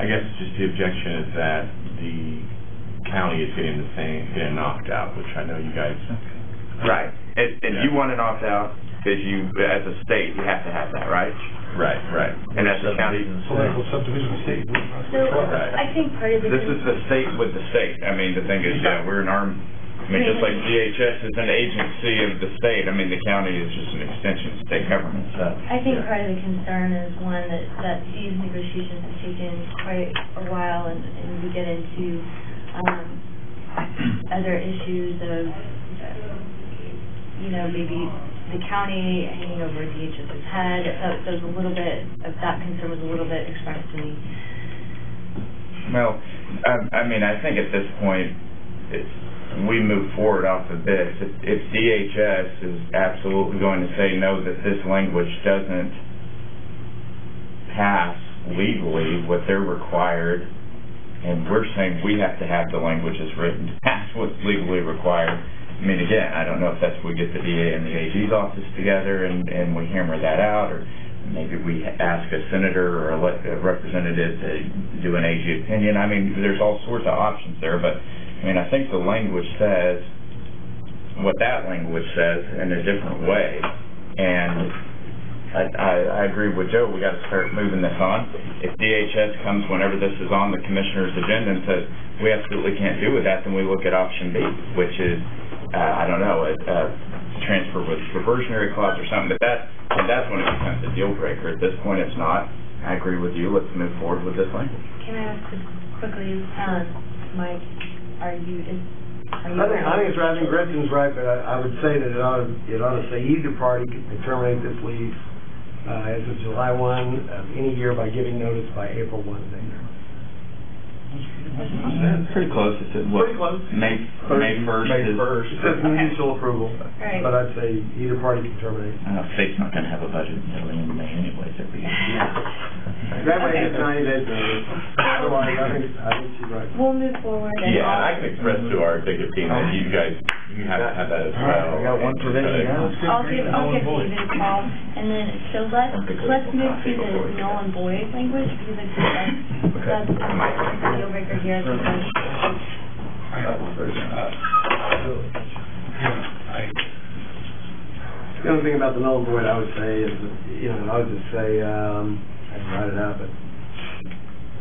I guess just the objection is that the county is getting the same, getting knocked out, which I know you guys, Right. And, and you want an opt-out, because you, as a state, you have to have that, right? right, right. And as a county, Political subdivision state. So, Right. I think part of the. this is the state with the state. I mean, the thing is, yeah, we're an arm, I mean, just like DHS is an agency of the state, I mean, the county is just an extension of state government, so. I think part of the concern is one that, that these negotiations have taken quite a while and, and we get into, um, other issues of, you know, maybe the county hanging over DHS's head. Uh, that was a little bit, of that concern was a little bit expressed to me. Well, I, I mean, I think at this point, it's, we move forward off of this. If, if DHS is absolutely going to say no, that this language doesn't pass legally what they're required, and we're saying we have to have the language that's written to pass what's legally required. I mean, again, I don't know if that's we get the DA and the AG's office together and, and we hammer that out, or maybe we ask a senator or a representative to do an AG opinion. I mean, there's all sorts of options there, but, I mean, I think the language says what that language says in a different way. And I, I, I agree with Joe, we gotta start moving this on. If DHS comes whenever this is on the commissioner's agenda and says, we absolutely can't do with that, then we look at option B, which is, uh, I don't know, a, a transfer with reversionary clause or something, but that, and that's when it becomes a deal breaker. At this point, it's not. I agree with you, let's move forward with this language. Can I ask quickly, um, Mike, are you, is, are you? I think, I think it's right, I think Gretchen's right, but I, I would say that it ought to, it ought to say either party can terminate this lease, uh, as of July one of any year by giving notice by April one of the year. Pretty close, it's at what? Pretty close. May, May first May is. first. It says mutual approval, Right. but I'd say either party can terminate. I know state's not gonna have a budget until the end of May anyways, every year. That way it's ninety days notice. Otherwise, I think, I think she's right. We'll move forward and. Yeah, and I can express to our executive team that you guys, you have to have that as well. We got one provision now. I'll give, I'll give David a call, and then, so let's, let's move to the null and void language, because I think that's, that's the deal breaker here, I think that's- The only thing about the null and void I would say is, that, you know, I would just say, um, I can write it out, but,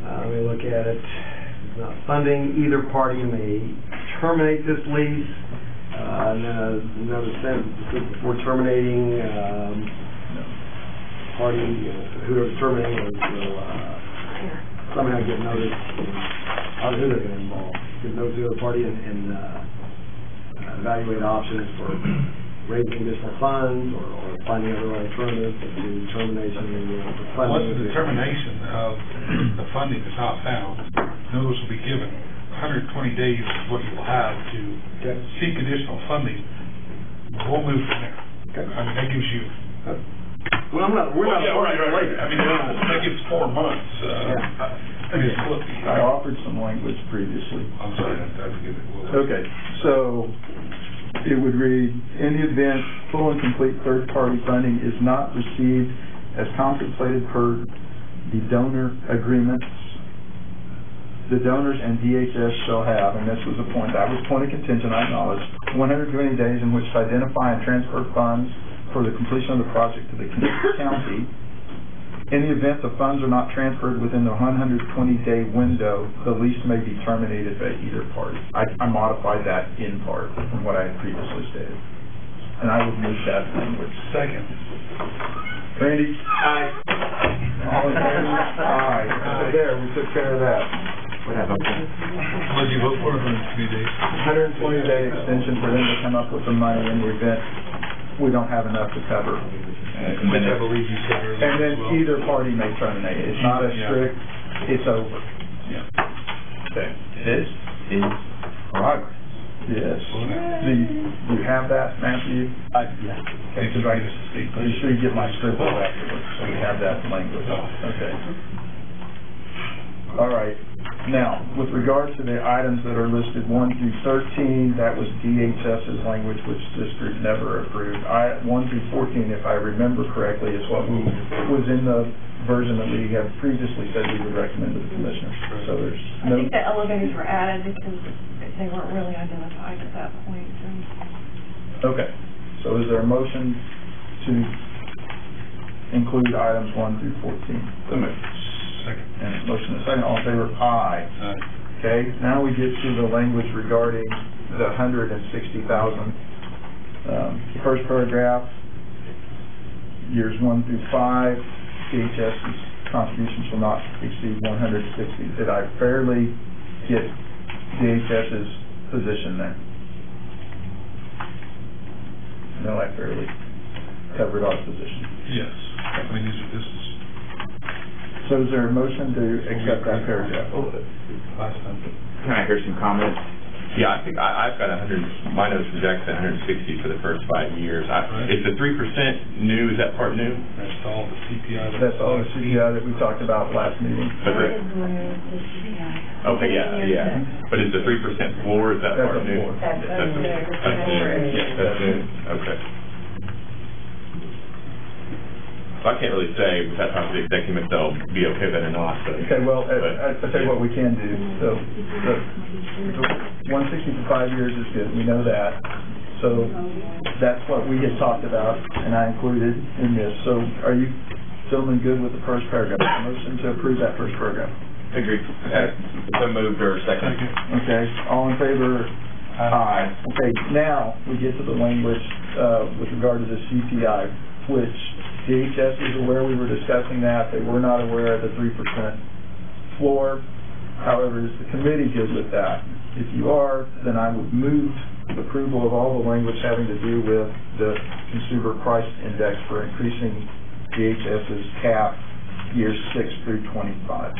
uh, let me look at it. It's not funding, either party may terminate this lease, uh, and then uh, another sentence, before terminating, um, party, you know, whoever's terminating will, uh, somehow get notice, on who they're gonna involve, give notice to the other party and, and, uh, evaluate options for raising additional funds or, or finding other alternatives to termination and, know, funding. once the determination of the funding is not found, notice will be given. Hundred and twenty days is what you will have to Okay. seek additional funding. We'll move from there. Okay. I mean, that gives you. Well, I'm not, we're not. Well, yeah, right, right, right. I mean, that gives four months, uh, Yeah. I mean, it's what- I offered some language previously. I'm sorry, I I forget it. We'll- Okay, so it would read, in the event full and complete third-party funding is not received as contemplated per the donor agreements, the donors and DHS shall have, and this was a point, that was point of contention, I acknowledge, one hundred twenty days in which to identify and transfer funds for the completion of the project to the county. In the event the funds are not transferred within the one hundred twenty day window, the lease may be terminated by either party. I, I modified that in part from what I had previously stated. And I would move that language. Second. Randy? Aye. All in favor? Aye. So there, we took care of that. What did you vote for in a few days? Hundred and twenty day extension for them to come up with the money in the event we don't have enough to cover. Which I believe you said earlier. And then as well. either party may terminate. It's not a Yeah. strict, it's over. Okay. This is progress. Yes. Do you, do you have that, Matthew? I, yeah. Okay, because I, be sure you get my scribble afterwards, so we have that language. Oh. Okay. All right. Now, with regards to the items that are listed 1 through 13, that was DHS's language, which this group never approved. I, 1 through 14, if I remember correctly, is what we, was in the version that we have previously said we would recommend to the commissioners. So there's I no, think the elevators were added because they weren't really identified at that point. okay. So is there a motion to include items 1 through 14? Second. And motion is second, all in favor? Aye. Aye. Okay, now we get to the language regarding the hundred and sixty thousand. Um, first paragraph, years one through five, DHS's contributions will not exceed one hundred and sixty. Did I fairly get DHS's position there? No, I fairly covered our position. Yes. I mean, these are, this is So is there a motion to accept that paragraph? last time. Can I hear some comments? Yeah, I think, I, I've got hundred, my notes project hundred and sixty for the first five years. I, Right. is the three percent new, is that part new? That's all the CPI. That's all the CPI that we talked about last meeting. But the- Okay, yeah, yeah. But is the three percent floor, is that That's part a new? floor. That's That's new. new. That's new, yeah, that's new, okay. So I can't really say without talking to the executive they'll be okay with it or not, but. Okay, well, I- I- I'll tell you what we can do, so, the, one sixty for five years is good, we know that. So, that's what we had talked about, and I included in this, so are you gentlemen good with the first paragraph? Motion to approve that first paragraph. Agreed. Okay. So moved or second? Okay, all in favor? Aye. Okay, now, we get to the language, uh, with regard to the CPI, which DHS is aware we were discussing that, they were not aware of the three percent floor. However, is the committee good with that? If you are, then I would move approval of all the language having to do with the consumer price index for increasing DHS's cap years six through twenty-five.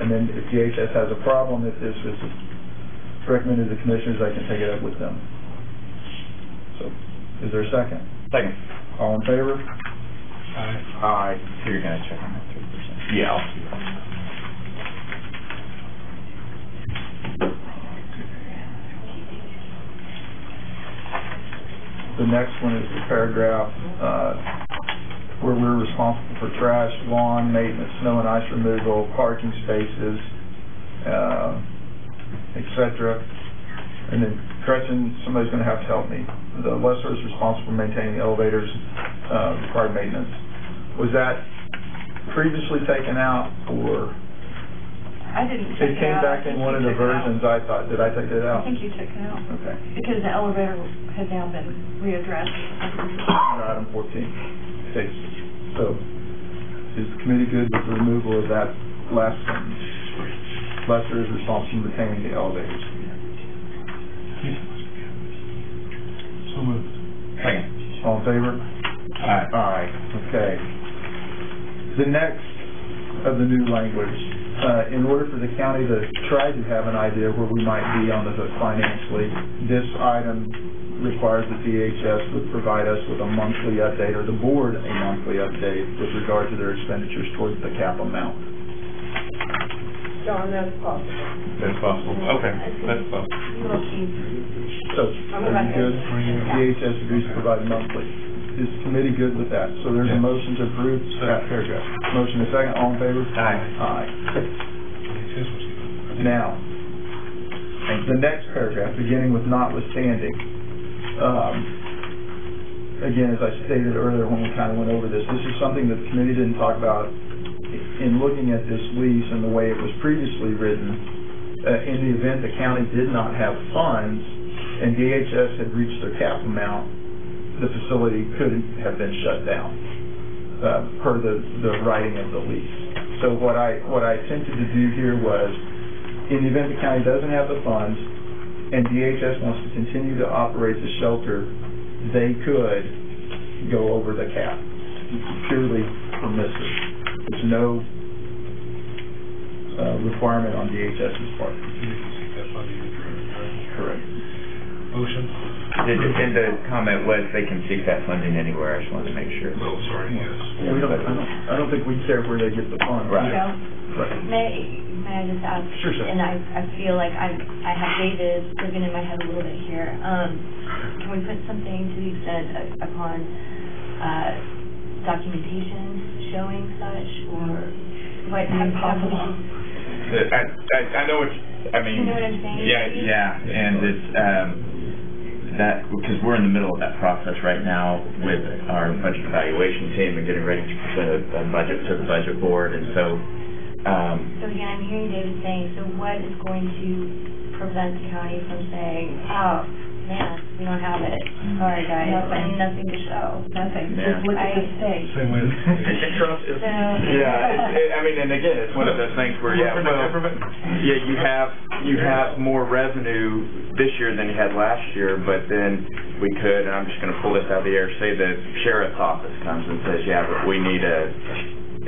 And then if DHS has a problem, if this is recommended to the commissioners, I can take it up with them. So, is there a second? Second. All in favor? Aye. Aye. So you're gonna check on that three percent? Yeah, I'll see that. The next one is the paragraph, uh, where we're responsible for trash, lawn maintenance, snow and ice removal, parking spaces, uh, et cetera. And then Gretchen, somebody's gonna have to help me. The lessor is responsible for maintaining the elevators, uh, required maintenance. Was that previously taken out, or I didn't take it it came out. I back in think one you of the took it out. versions, I thought, did I take it out. I out? think you took it out, Okay. because the elevator had now been readdressed. Item fourteen. Okay, so is the committee good with the removal of that last sentence? Lessor is responsible for maintaining the elevators. So moved. Second. All in favor? Aye. Aye, okay. The next of the new language, uh, in order for the county to try to have an idea where we might be on the hook financially, this item requires that DHS would provide us with a monthly update, or the board a monthly update with regard to their expenditures towards the cap amount. John, that's possible. That's possible, okay, that's possible. So, are you good? DHS agrees to provide monthly. Is the committee good with that? So there's a Yes. motion to approve that paragraph. Motion is second, all in favor? Aye. Aye. DHS was good. Now, the next paragraph, beginning with notwithstanding, um, again, as I stated earlier when we kind of went over this, this is something that the committee didn't talk about in looking at this lease and the way it was previously written. Uh, in the event the county did not have funds and DHS had reached their cap amount, the facility could have been shut down, uh, per the, the writing of the lease. So what I, what I attempted to do here was, in the event the county doesn't have the funds, and DHS wants to continue to operate the shelter, they could go over the cap, purely permissive. There's no, uh, requirement on DHS's part. You can see that funding. Correct. Motion? And and the comment was they can seek that funding anywhere, I just wanted to make sure. Oh, sorry, yes. We don't, I don't, I don't think we care where they get the funds. Right. Yeah. May, may I just ask? Sure, sure. And I, I feel like I, I have David living in my head a little bit here. Um, can we put something to the extent upon, uh, documentation showing such, or what? Impossible. I, I, I know what, you- I mean. You know what I'm saying? Yeah, yeah, and it's, um, that, because we're in the middle of that process right now with our budget evaluation team and getting ready to present a a budget to the budget board, and so, um, So again, I'm hearing David saying, so what is going to prevent the county from saying, oh, man, we don't have it, sorry guys, Nothing. and nothing to show? Nothing, Yeah. just look at the state. Same with. Trust So. Yeah, it- it- I mean, and again, it's one of those things where, yeah, well, yeah, you have, you have more revenue this year than you had last year, but then we could, and I'm just gonna pull this out of the air, say the sheriff's office comes and says, yeah, but we need a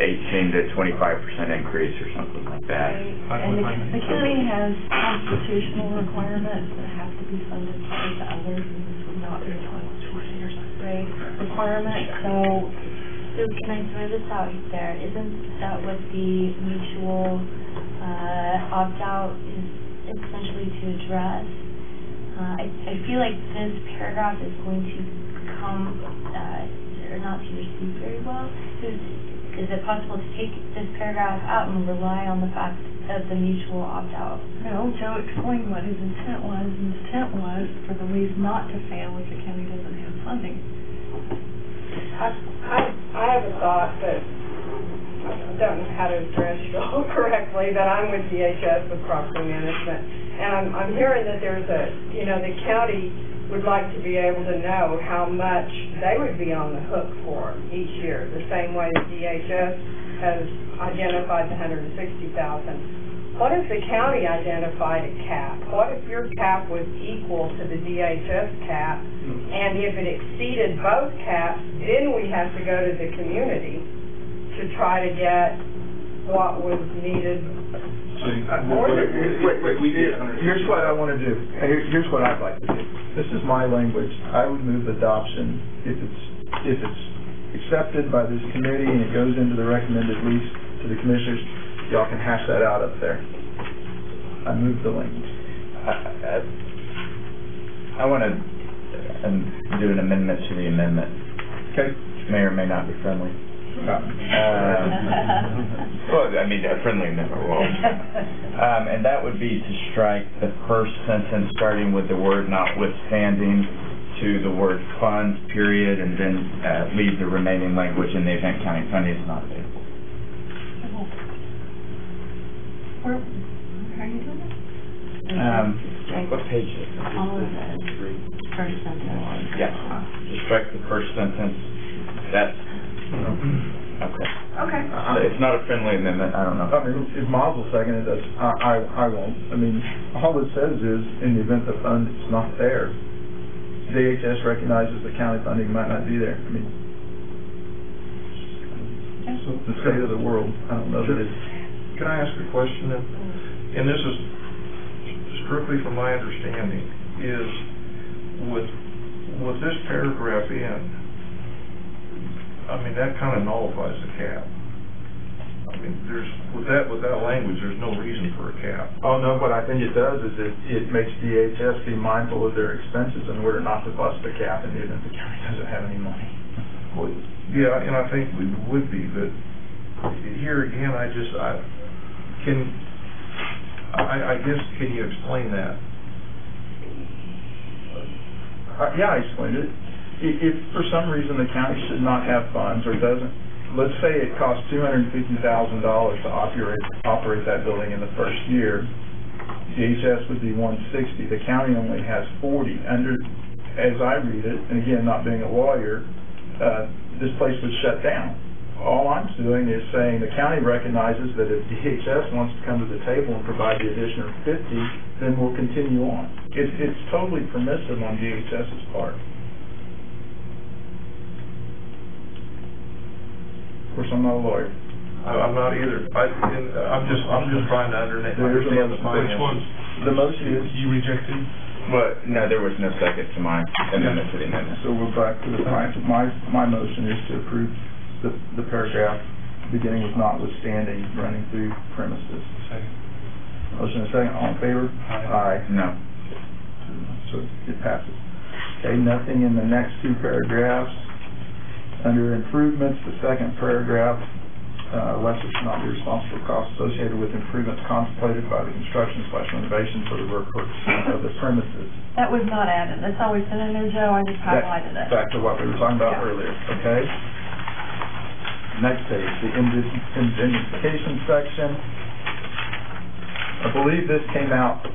eighteen to twenty-five percent increase or something like that. And the, the county has constitutional requirements that have to be funded prior to others, and this would not be a one right, requirement, so So can I throw this out there? Isn't that what the mutual, uh, opt-out is essentially to address? Uh, I, I feel like this paragraph is going to come, uh, or not to suit very well. Is it possible to take this paragraph out and rely on the fact of the mutual opt-out? No, Joe explained what his intent was, and his intent was for the lease not to fail if the county doesn't have funding. I, I, I have a thought that, I don't know how to address you all correctly, but I'm with DHS with property management. And I'm, I'm hearing that there's a, you know, the county would like to be able to know how much they would be on the hook for each year, the same way that DHS has identified the hundred and sixty thousand. What if the county identified a cap? What if your cap was equal to the DHS cap? And if it exceeded both caps, then we have to go to the community to try to get what was needed. Wait, wait, wait, we did, here's what I wanna do, Here- here's what I'd like to do. This is my language, I would move adoption if it's, if it's accepted by this committee and it goes into the recommended lease to the commissioners, y'all can hash that out up there. I move the language. I- I, I wanna, um, do an amendment to the amendment. Okay? May or may not be friendly. Um, Well, I mean, a friendly amendment, well, um, and that would be to strike the first sentence, starting with the word notwithstanding to the word funds, period, and then, uh, leave the remaining language in the event county funding is not available. Where, how are you doing it? Um, what page is it? All of the first sentence. Yeah, just strike the first sentence, that's, okay. Okay. So It's not a friendly amendment, I don't know. I mean, if Miles will second it, that's, I, I, I won't. I mean, all it says is, in the event the fund is not there, DHS recognizes the county funding might not be there. I mean, it's the state of the world, I don't know that it's, Can I ask a question then? And this is strictly from my understanding, is with, with this paragraph in, I mean, that kind of nullifies the cap. I mean, there's, with that, with that language, there's no reason for a cap. oh no, what I think it does is it, it makes DHS be mindful of their expenses in order not to bust the cap in the event the county doesn't have any money. Well, Yeah, and I think we would be, but here again, I just, I, can, I, I guess, can you explain that? Uh, yeah, I explained it. If, for some reason the county should not have funds or doesn't, let's say it costs two hundred and fifty thousand dollars to operate, operate that building in the first year, DHS would be one sixty, the county only has forty. Under, as I read it, and again, not being a lawyer, uh, this place would shut down. All I'm doing is saying the county recognizes that if DHS wants to come to the table and provide the additional fifty, then we'll continue on. It's, it's totally permissive on DHS's part. Of course, I'm not a lawyer. I, I'm not either. I, and uh, I'm just, I'm just trying to understand, There's a understand the motion. finances. The motion is, You rejected? But, no, there was no second to my amendment to the amendment. so we're back to the, my, my, my motion is to approve the, the paragraph beginning with notwithstanding, running through premises. Second. Motion and second, all in favor? Aye. No. So it passes. Okay, nothing in the next two paragraphs. Under improvements, the second paragraph, uh, should not be responsible for costs associated with improvements contemplated by the construction slash renovation for the work purposes of the premises. That was not added, that's always been in there, Joe, I just highlighted it. Back to what we were talking about Yeah. earlier, okay? Next page, the indemnification section. I believe this came out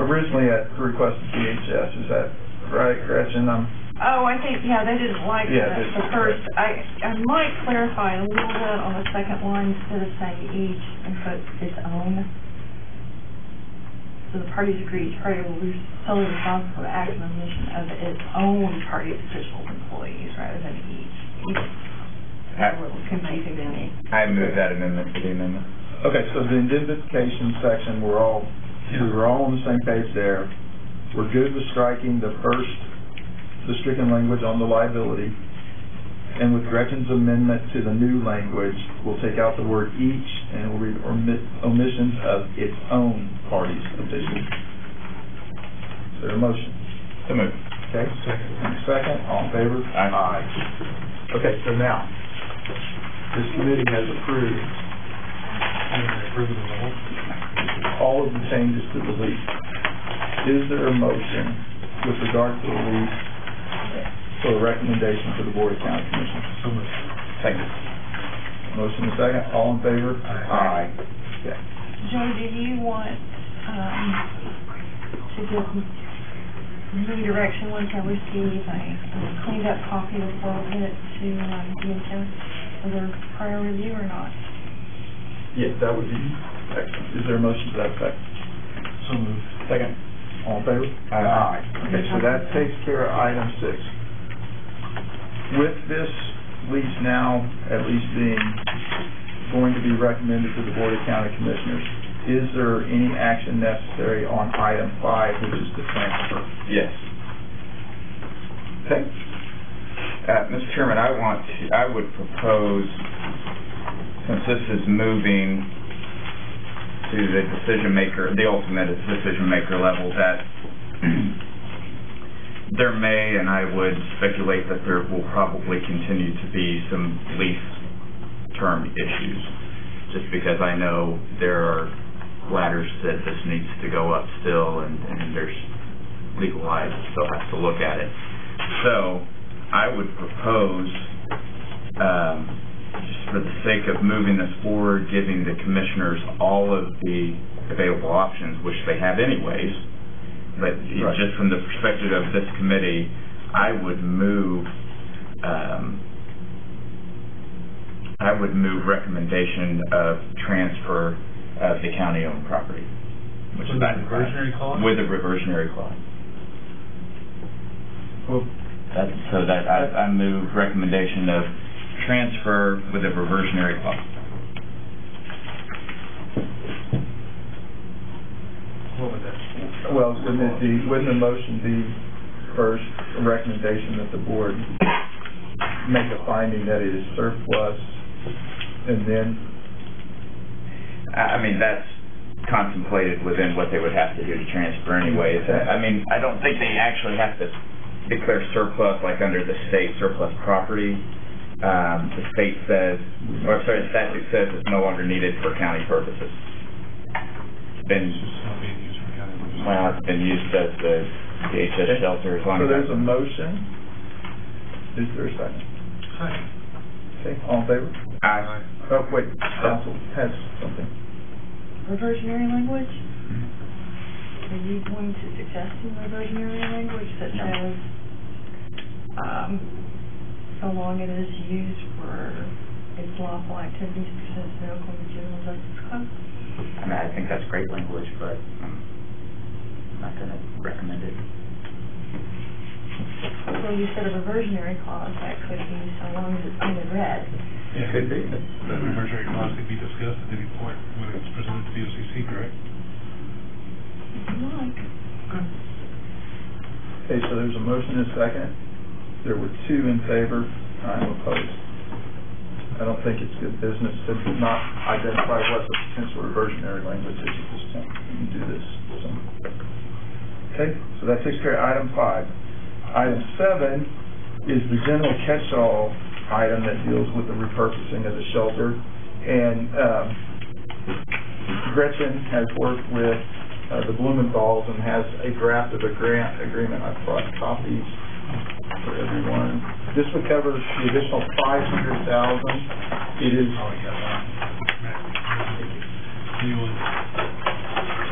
originally at the request of DHS, is that right, Gretchen? Um, Oh, I think, yeah, they didn't like the, Yeah, this- the first, I, I might clarify a little bit on the second one, instead of saying each, and put its own. So the parties agree each party will be solely responsible for the act and omission of its own party's officials, employees, rather than each. Each is a little confusing to me. I move that amendment to the amendment. Okay, so the indemnification section, we're all, we were all on the same page there. We're good with striking the first, the stricken language on the liability. And with Gretchen's amendment to the new language, we'll take out the word each and we'll read omit, omissions of its own party's officials. Is there a motion? So moved. Okay, and second, all in favor? Aye. Okay, so now, this committee has approved all of the changes to the lease. Is there a motion with regard to the lease for a recommendation to the Board of County Commissioners? So moved. Second. Motion and second, all in favor? Aye. Okay. Joe, do you want, um, to give me direction once I receive a cleaned up copy of what it to, um, DHS for their prior review or not? Yes, that would be excellent. Is there a motion to that effect? So moved. Second. All in favor? Aye. Okay, so that takes care of item six. With this lease now at least being, going to be recommended to the Board of County Commissioners, is there any action necessary on item five, which is the transfer? Yes. Okay? Uh, Mr. Chairman, I want to, I would propose, since this is moving to the decision maker, the ultimate decision maker level, that there may, and I would speculate that there will probably continue to be some lease term issues, just because I know there are ladders that this needs to go up still, and, and there's legal eyes that still has to look at it. So, I would propose, um, just for the sake of moving this forward, giving the commissioners all of the available options, which they have anyways, but Right. just from the perspective of this committee, I would move, um, I would move recommendation of transfer of the county-owned property, which is With that. reversionary clause? With a reversionary clause. Well, That, so that, I, I move recommendation of transfer with a reversionary clause. What would that? Well, wouldn't it be, wouldn't the motion be first a recommendation that the board make a finding that it is surplus, and then I, I mean, that's contemplated within what they would have to do to transfer anyways. I I mean, I don't think they actually have to declare surplus like under the state surplus property. Um, the state says, or sorry, the statute says it's no longer needed for county purposes. It's been, well, it's been used as the DHS shelter as long So as. there's a motion. Is there a second? Second. Okay, all in favor? Aye. Oh, wait, counsel has something. Reversionary language? Are you going to suggest some reversionary language such as, um, so long it is used for its lawful activities pursuant to the Oklahoma Juvenile Justice Code? I mean, I think that's great language, but I'm not gonna recommend it. So you said a reversionary clause, that could be so long as it's only red. Yeah. Could be. The reversionary clause could be discussed at any point when it's presented to the OCC, correct? If you like. Okay, so there's a motion and a second. There were two in favor, I'm opposed. I don't think it's good business to not identify what the potential reversionary language is at this point and do this. So, Okay, so that takes care of item five. Item seven is the general catch-all item that deals with the repurposing of the shelter. And um, Gretchen has worked with uh, the Blumenthal's and has a draft of a grant agreement. I've brought copies for everyone. This would cover the additional five hundred thousand. It is, Oh, yeah?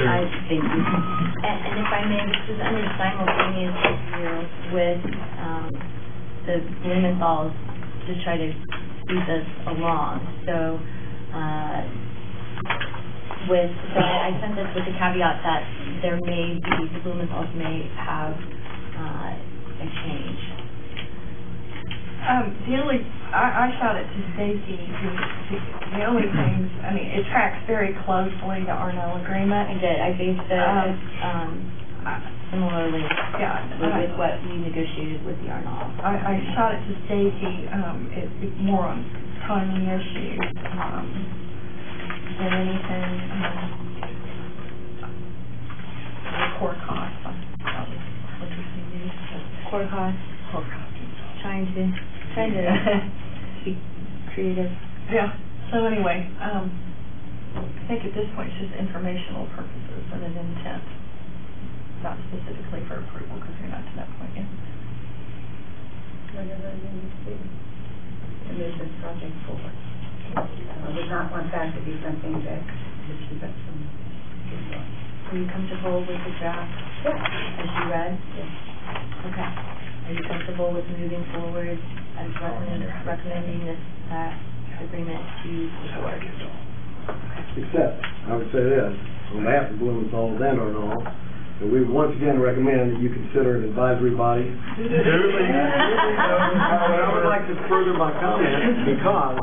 I thank you. And, and if I may, this is under simultaneous review with, um, the Blumenthal's to try to speed this along. So, uh, with, so I I sent this with the caveat that there may be, the Blumenthal's may have, uh, a change. Um, the only, I, I shot it to Stacy, the- the only things, I mean, it tracks very closely the Arnall I agreement. did, I based it, Um, um, similarly Yeah, with I- with what we negotiated with the Arnall. I, I shot it to Stacy, um, it, it more on timing issues, um, than anything, um, core costs, um, what you see these, Core cost, core costs. trying to, trying to be creative. Yeah, so anyway, um, I think at this point, it's just informational purposes and an intent, not specifically for approval, because you're not to that point yet. whatever it needs to be to move this project forward. I would not want that to be something that would keep us from moving forward. Are you comfortable with the draft Yeah. as you read? Yes. Okay. Are you comfortable with moving forward as recommend, recommending this, uh, agreement to the board? Except, I would say this, on behalf of Blumenthal and Arnall, that we once again recommend that you consider an advisory body. Duly, duly I would like to further my comment because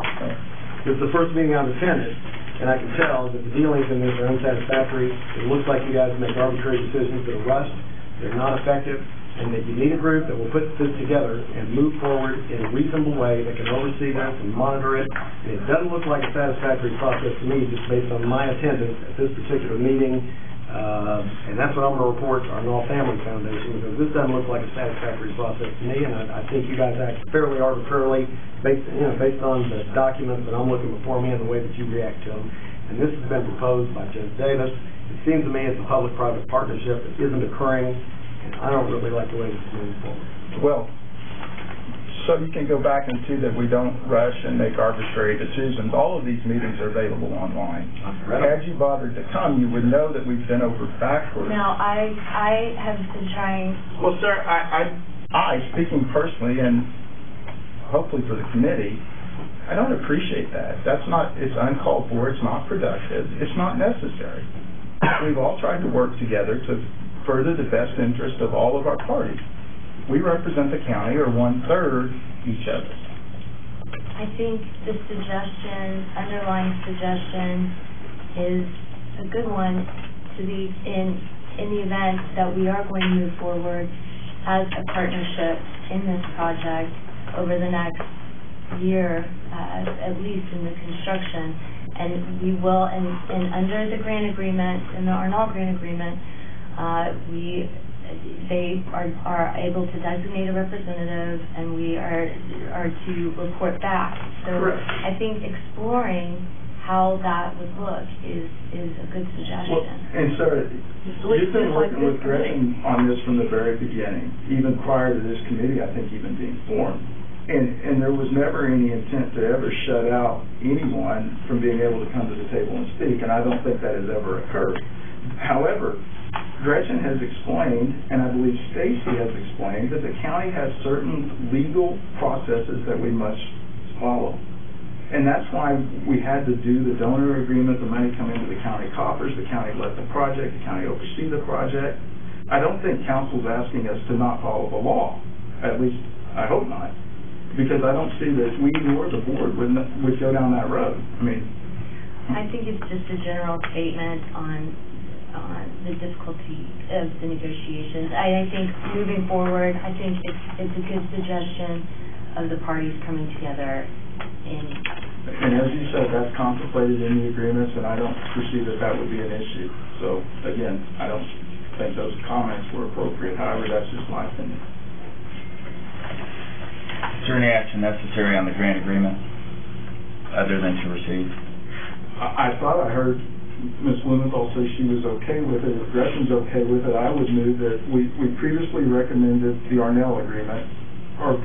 this is the first meeting I've attended, and I can tell that the dealings in this are unsatisfactory. It looks like you guys make arbitrary decisions that are rushed, they're not effective, and that you need a group that will put this together and move forward in a reasonable way that can oversee this and monitor it. And it doesn't look like a satisfactory process to me, just based on my attendance at this particular meeting. Uh, and that's what I'm gonna report to Arnall Family Foundation, because this doesn't look like a satisfactory process to me, and I, I think you guys act fairly arbitrarily based, you know, based on the documents that I'm looking before me and the way that you react to them. And this has been proposed by Judge Davis. It seems to me it's a public-private partnership that isn't occurring, I don't really like the way this is moving forward. Well, so you can go back and see that we don't rush and make arbitrary decisions. All of these meetings are available online. Had you bothered to come, you would know that we've been over backwards. Now, I, I have been trying, Well, sir, I, I, I, speaking personally, and hopefully for the committee, I don't appreciate that. That's not, it's uncalled for, it's not productive, it's not necessary. We've all tried to work together to further the best interest of all of our parties. We represent the county, or one-third each of us. I think the suggestion, underlying suggestion is a good one to the, in, in the event that we are going to move forward as a partnership in this project over the next year, uh, at least in the construction. And we will, and, and under the grant agreement, in the Arnall grant agreement, uh, we, they are, are able to designate a representative and we are, are to report back. So Correct. I think exploring how that would look is, is a good Well, suggestion. And sir, you've been working with Gretchen on this from the very beginning, even prior to this committee, I think, even being formed. And, and there was never any intent to ever shut out anyone from being able to come to the table and speak, and I don't think that has ever occurred. However, Gretchen has explained, and I believe Stacy has explained, that the county has certain legal processes that we must follow. And that's why we had to do the donor agreement, the money come into the county coffers, the county led the project, the county oversee the project. I don't think counsel's asking us to not follow the law, at least, I hope not, because I don't see that we nor the board would, would go down that road. I mean, I think it's just a general statement on, on the difficulty of the negotiations. I, I think moving forward, I think it's, it's a good suggestion of the parties coming together in And as you said, that's contemplated in the agreements, and I don't foresee that that would be an issue. So, again, I don't think those comments were appropriate, however, that's just my opinion. Is there any action necessary on the grant agreement, other than to receive? I, I thought I heard Ms. Blumenthal say she was okay with it, if Gretchen's okay with it, I would move that, we, we previously recommended the Arnall agreement, or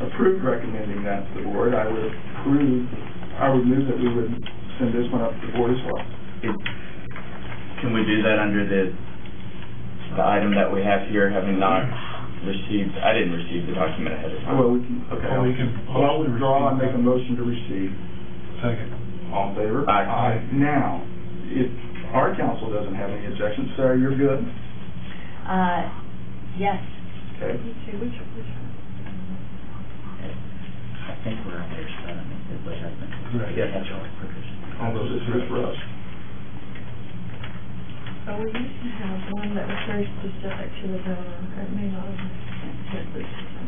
approved recommending that to the board, I would approve, I would move that we would send this one up to the board as well. Can we do that under the, the item that we have here, having not received, I didn't receive the document ahead of time. Well, we can, okay. Well, we can Well, I'll withdraw and make a motion to receive. Second. All in favor? Aye. Now, if our counsel doesn't have any objections, Sarah, you're good? Uh, yes. Okay. I think we're under seven, but I think. Right. Yeah, that's all. All those, it's just for us. So we used to have one that was very specific to the donor, it may not have been this.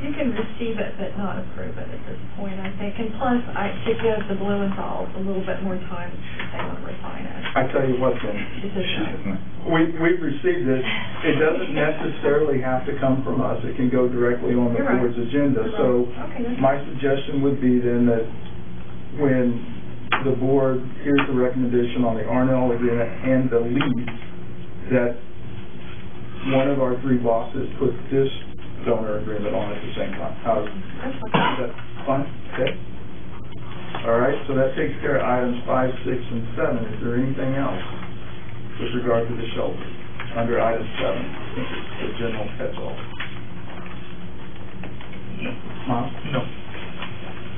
You can receive it but not approve it at this point, I think, and plus, I, to give the Blumenthal's a little bit more time if they want to refine it. I tell you what then, Decision. we, we've received it, it doesn't necessarily have to come from us, it can go directly on the You're right. board's agenda. You're So right. Okay, that's- my suggestion would be then that when the board hears the recommendation on the Arnall agreement and the lease, that one of our three bosses put this donor agreement on at the same time. How's, fine. that fine? Okay? All right, so that takes care of items five, six, and seven. Is there anything else with regard to the shelter under item seven, the general catch-all? Mom? No.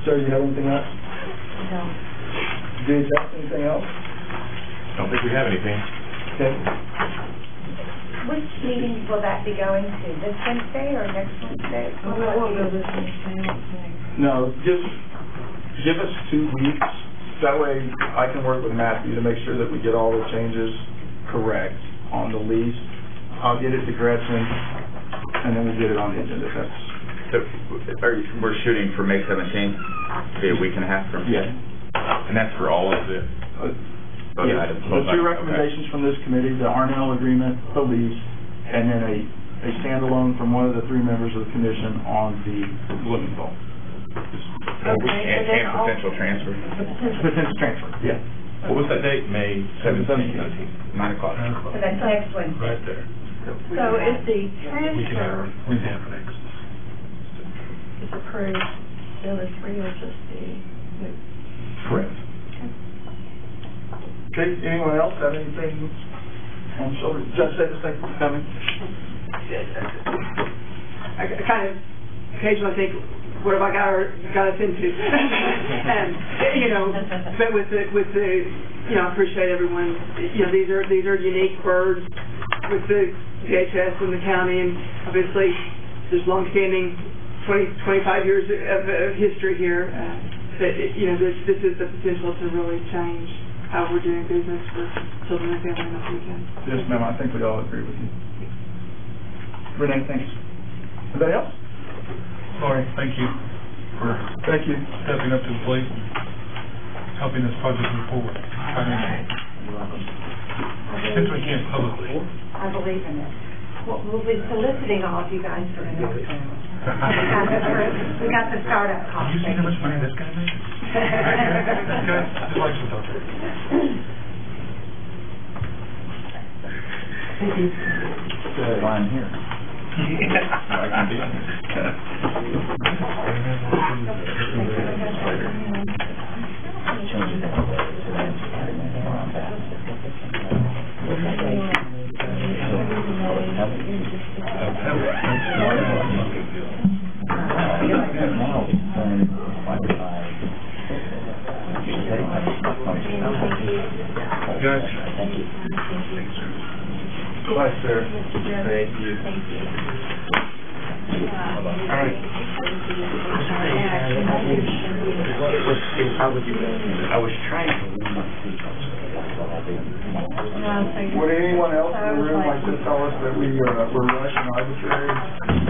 Sir, you have anything else? No. Do you have anything else? I don't think we have anything. Okay. Which meeting will that be going to, this Wednesday or next Wednesday? Well, we won't go this way, I don't think. No, just give us two weeks. That way I can work with Matthew to make sure that we get all the changes correct on the lease. I'll get it to Gretchen, and then we'll get it on the agenda. That's, So, are you, we're shooting for May seventeenth, be a week and a half from? yeah. And that's for all of the, Uh, both Yeah, items? the two recommendations from this committee, the Arnall agreement, the lease, and then a, a standalone from one of the three members of the commission on the Blumenthal. And, Okay, and and potential transfer, potential. Potential transfer, yeah. What was that date? May Seventeenth. seventeenth? nine o'clock. So that's next Wednesday. Right there. So if the We can have, transfer we can have next. is approved, the other three will just be moved. Correct. Okay, anyone else have anything on shoulder? Judge Davis, thank you for coming. I kind of occasionally think, what have I got, our- got us into? And, you know, but with the, with the, you know, I appreciate everyone, you know, these are, these are unique birds with the DHS and the county, and obviously, there's longstanding twenty, twenty-five years of, of history here. uh, That, you know, this, this is the potential to really change how we're doing business for children and family on this weekend. Yes, ma'am, I think we all agree with you. Renee, thanks. Anybody else? Lori, thank you for Thank you. stepping up to the plate, and helping this project move forward financially. Since we can't publicly. I believe in it. Well, We'll be soliciting all of you guys for the next round. We got the startup cost. You see how much money this guy makes? Just likes. Line here. I can be. Judge, Bye, sir. Thank you. All right. I was, I was trying to. Would anyone else in the room like to tell us that we, uh, were rushing arbitrary?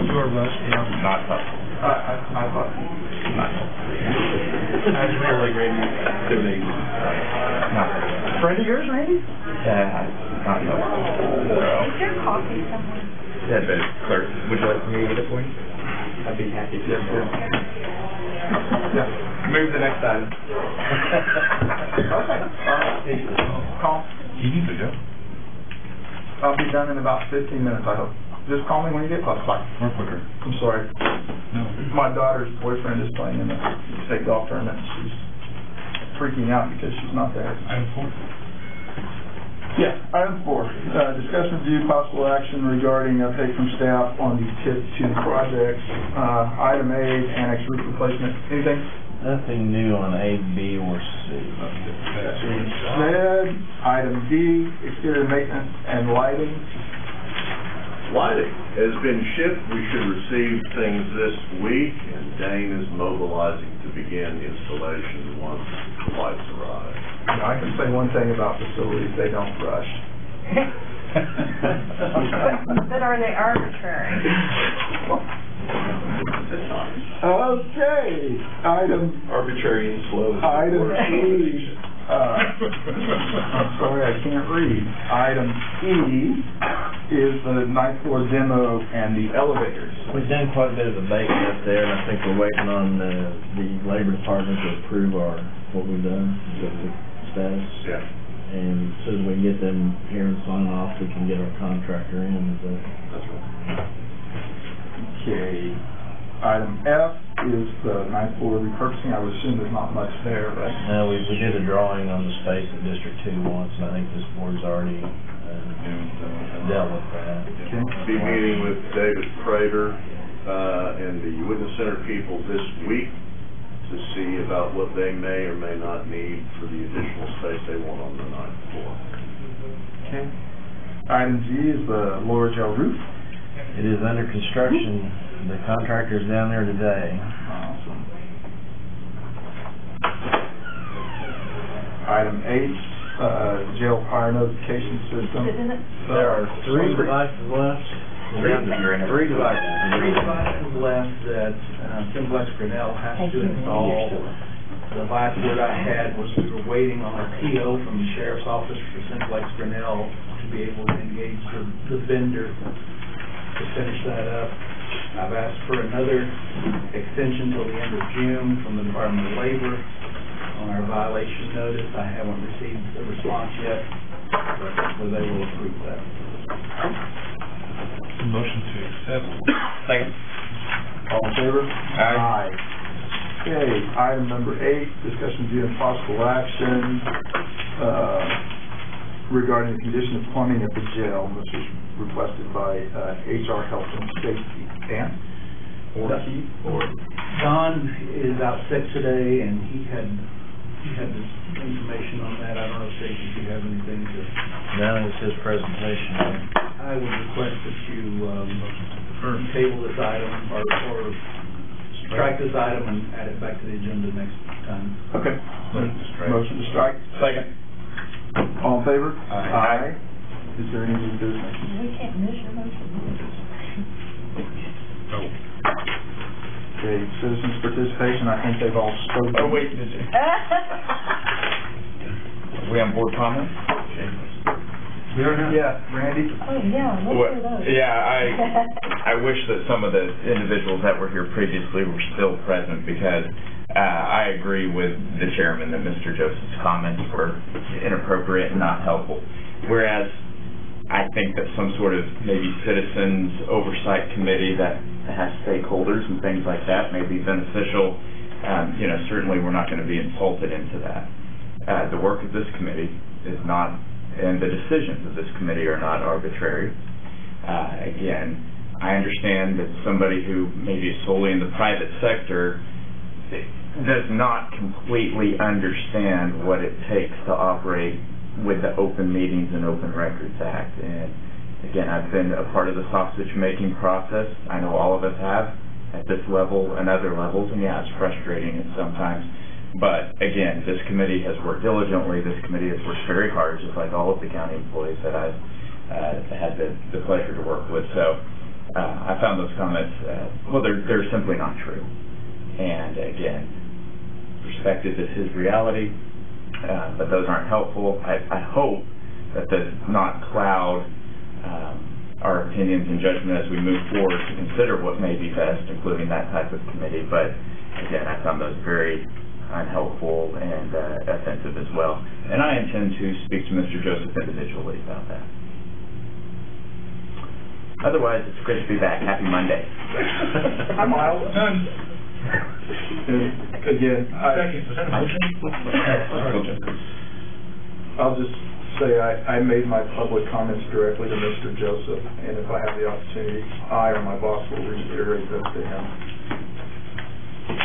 you are rushed, yeah. Not possible. I, I, I thought. Not possible. I just feel like Randy donated. Not, Friend of yours, Randy? uh, not no. Is there coffee somewhere? Yeah, but clerk, would you like me to get it for you? I'd be happy to. Yeah. Move the next item. Okay, all right. Call. You need to go. I'll be done in about fifteen minutes, I hope. Just call me when you get close. Bye. More quicker. I'm sorry. No. My daughter's boyfriend is playing in the state golf tournament. She's freaking out because she's not there. Item four. Yeah, item four, uh, discuss review possible action regarding update from staff on the TIP two projects. Uh, item A, annex roof replacement. Anything? Nothing new on A, B, or C. Said. Item D, exterior maintenance and lighting. Lighting has been shipped, we should receive things this week, and Dane is mobilizing to begin installation once the lights arrive. You know, I can say one thing about facilities, they don't rush. But are they arbitrary? Okay, item Arbitrary and slow. Item E, uh, I'm sorry, I can't read. Item E is the ninth floor demo and the elevators. We've done quite a bit of abatement up there, and I think we're waiting on the, the labor department to approve our, what we've done, the the status. Yeah. And as soon as we can get them here and sign off, we can get our contractor in, so. That's right. Okay. Item F is the ninth floor repurposing. I would assume there's not much there, but No, we, we did a drawing on the space that District Two wants, and I think this board's already, uh, dealt with that. Okay. Be meeting with David Prater, uh, and the Witness Center people this week to see about what they may or may not need for the additional space they want on the ninth floor. Okay. Item G is the lower jail roof. It is under construction. The contractor's down there today. Awesome. Item H, uh, jail fire notification system. There are three devices left. Three devices. Three devices. Three left that uh, Simplex Grinnell has to install. The last word I had was we were waiting on a PO from the sheriff's office for Simplex Grinnell to be able to engage the the vendor to finish that up. I've asked for another extension till the end of June from the Department of Labor on our violation notice. I haven't received a response yet, but hopefully they will approve that. Motion to accept. Second. All in favor? Aye. Okay, item number eight, discussion view and possible action, uh, regarding the condition of plumbing at the jail. This was requested by, uh, HR Health and Safety. Dan? Or Keith? Or? Don is out sick today, and he had, he had this information on that. I don't know, Stacy, if you have anything to, Now it's his presentation. I would request that you, um, table this item, or, or strike this item and add it back to the agenda next time. Okay. Motion to strike. Motion to strike. Second. All in favor? Aye. Is there any new business? We can't miss your motion. No. Okay, citizens participation, I think they've all spoken. Oh, wait, did you, we on board comment? Yeah, Randy? Oh, yeah, Well, let's do those. Yeah, I, I wish that some of the individuals that were here previously were still present because uh, I agree with the chairman that Mr. Joseph's comments were inappropriate and not helpful. Whereas I think that some sort of maybe citizens oversight committee that has stakeholders and things like that may be beneficial. Um, You know, certainly we're not going to be insulted into that. Uh, The work of this committee is not, and the decisions of this committee are not arbitrary. Uh, Again, I understand that somebody who maybe is solely in the private sector does not completely understand what it takes to operate with the Open Meetings and Open Records Act. And again, I've been a part of the sausage-making process. I know all of us have at this level and other levels, and yeah, it's frustrating at sometimes. But again, this committee has worked diligently. This committee has worked very hard, just like all of the county employees that I've uh, had the the pleasure to work with. So uh, I found those comments, uh, well, they're they're simply not true. And again, perspective is his reality, uh, but those aren't helpful. I, I hope that does not cloud um, our opinions and judgment as we move forward to consider what may be best, including that type of committee. But again, I found those very unhelpful and uh, offensive as well. And I intend to speak to Mr. Joseph individually about that. Otherwise, it's great to be back. Happy Monday. Hi, Miles. Again, I, I'll just say I, I made my public comments directly to Mr. Joseph, and if I have the opportunity, I or my boss will reiterate those to him.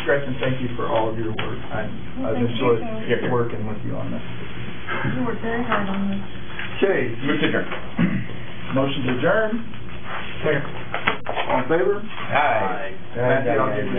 Gretchen, thank you for all of your work. I, Well, I've thank you, enjoyed working with you on this. You worked very hard on this. Okay, Move to adjourn. motion to adjourn. Second. All in favor? Aye. Matthew, I'll give you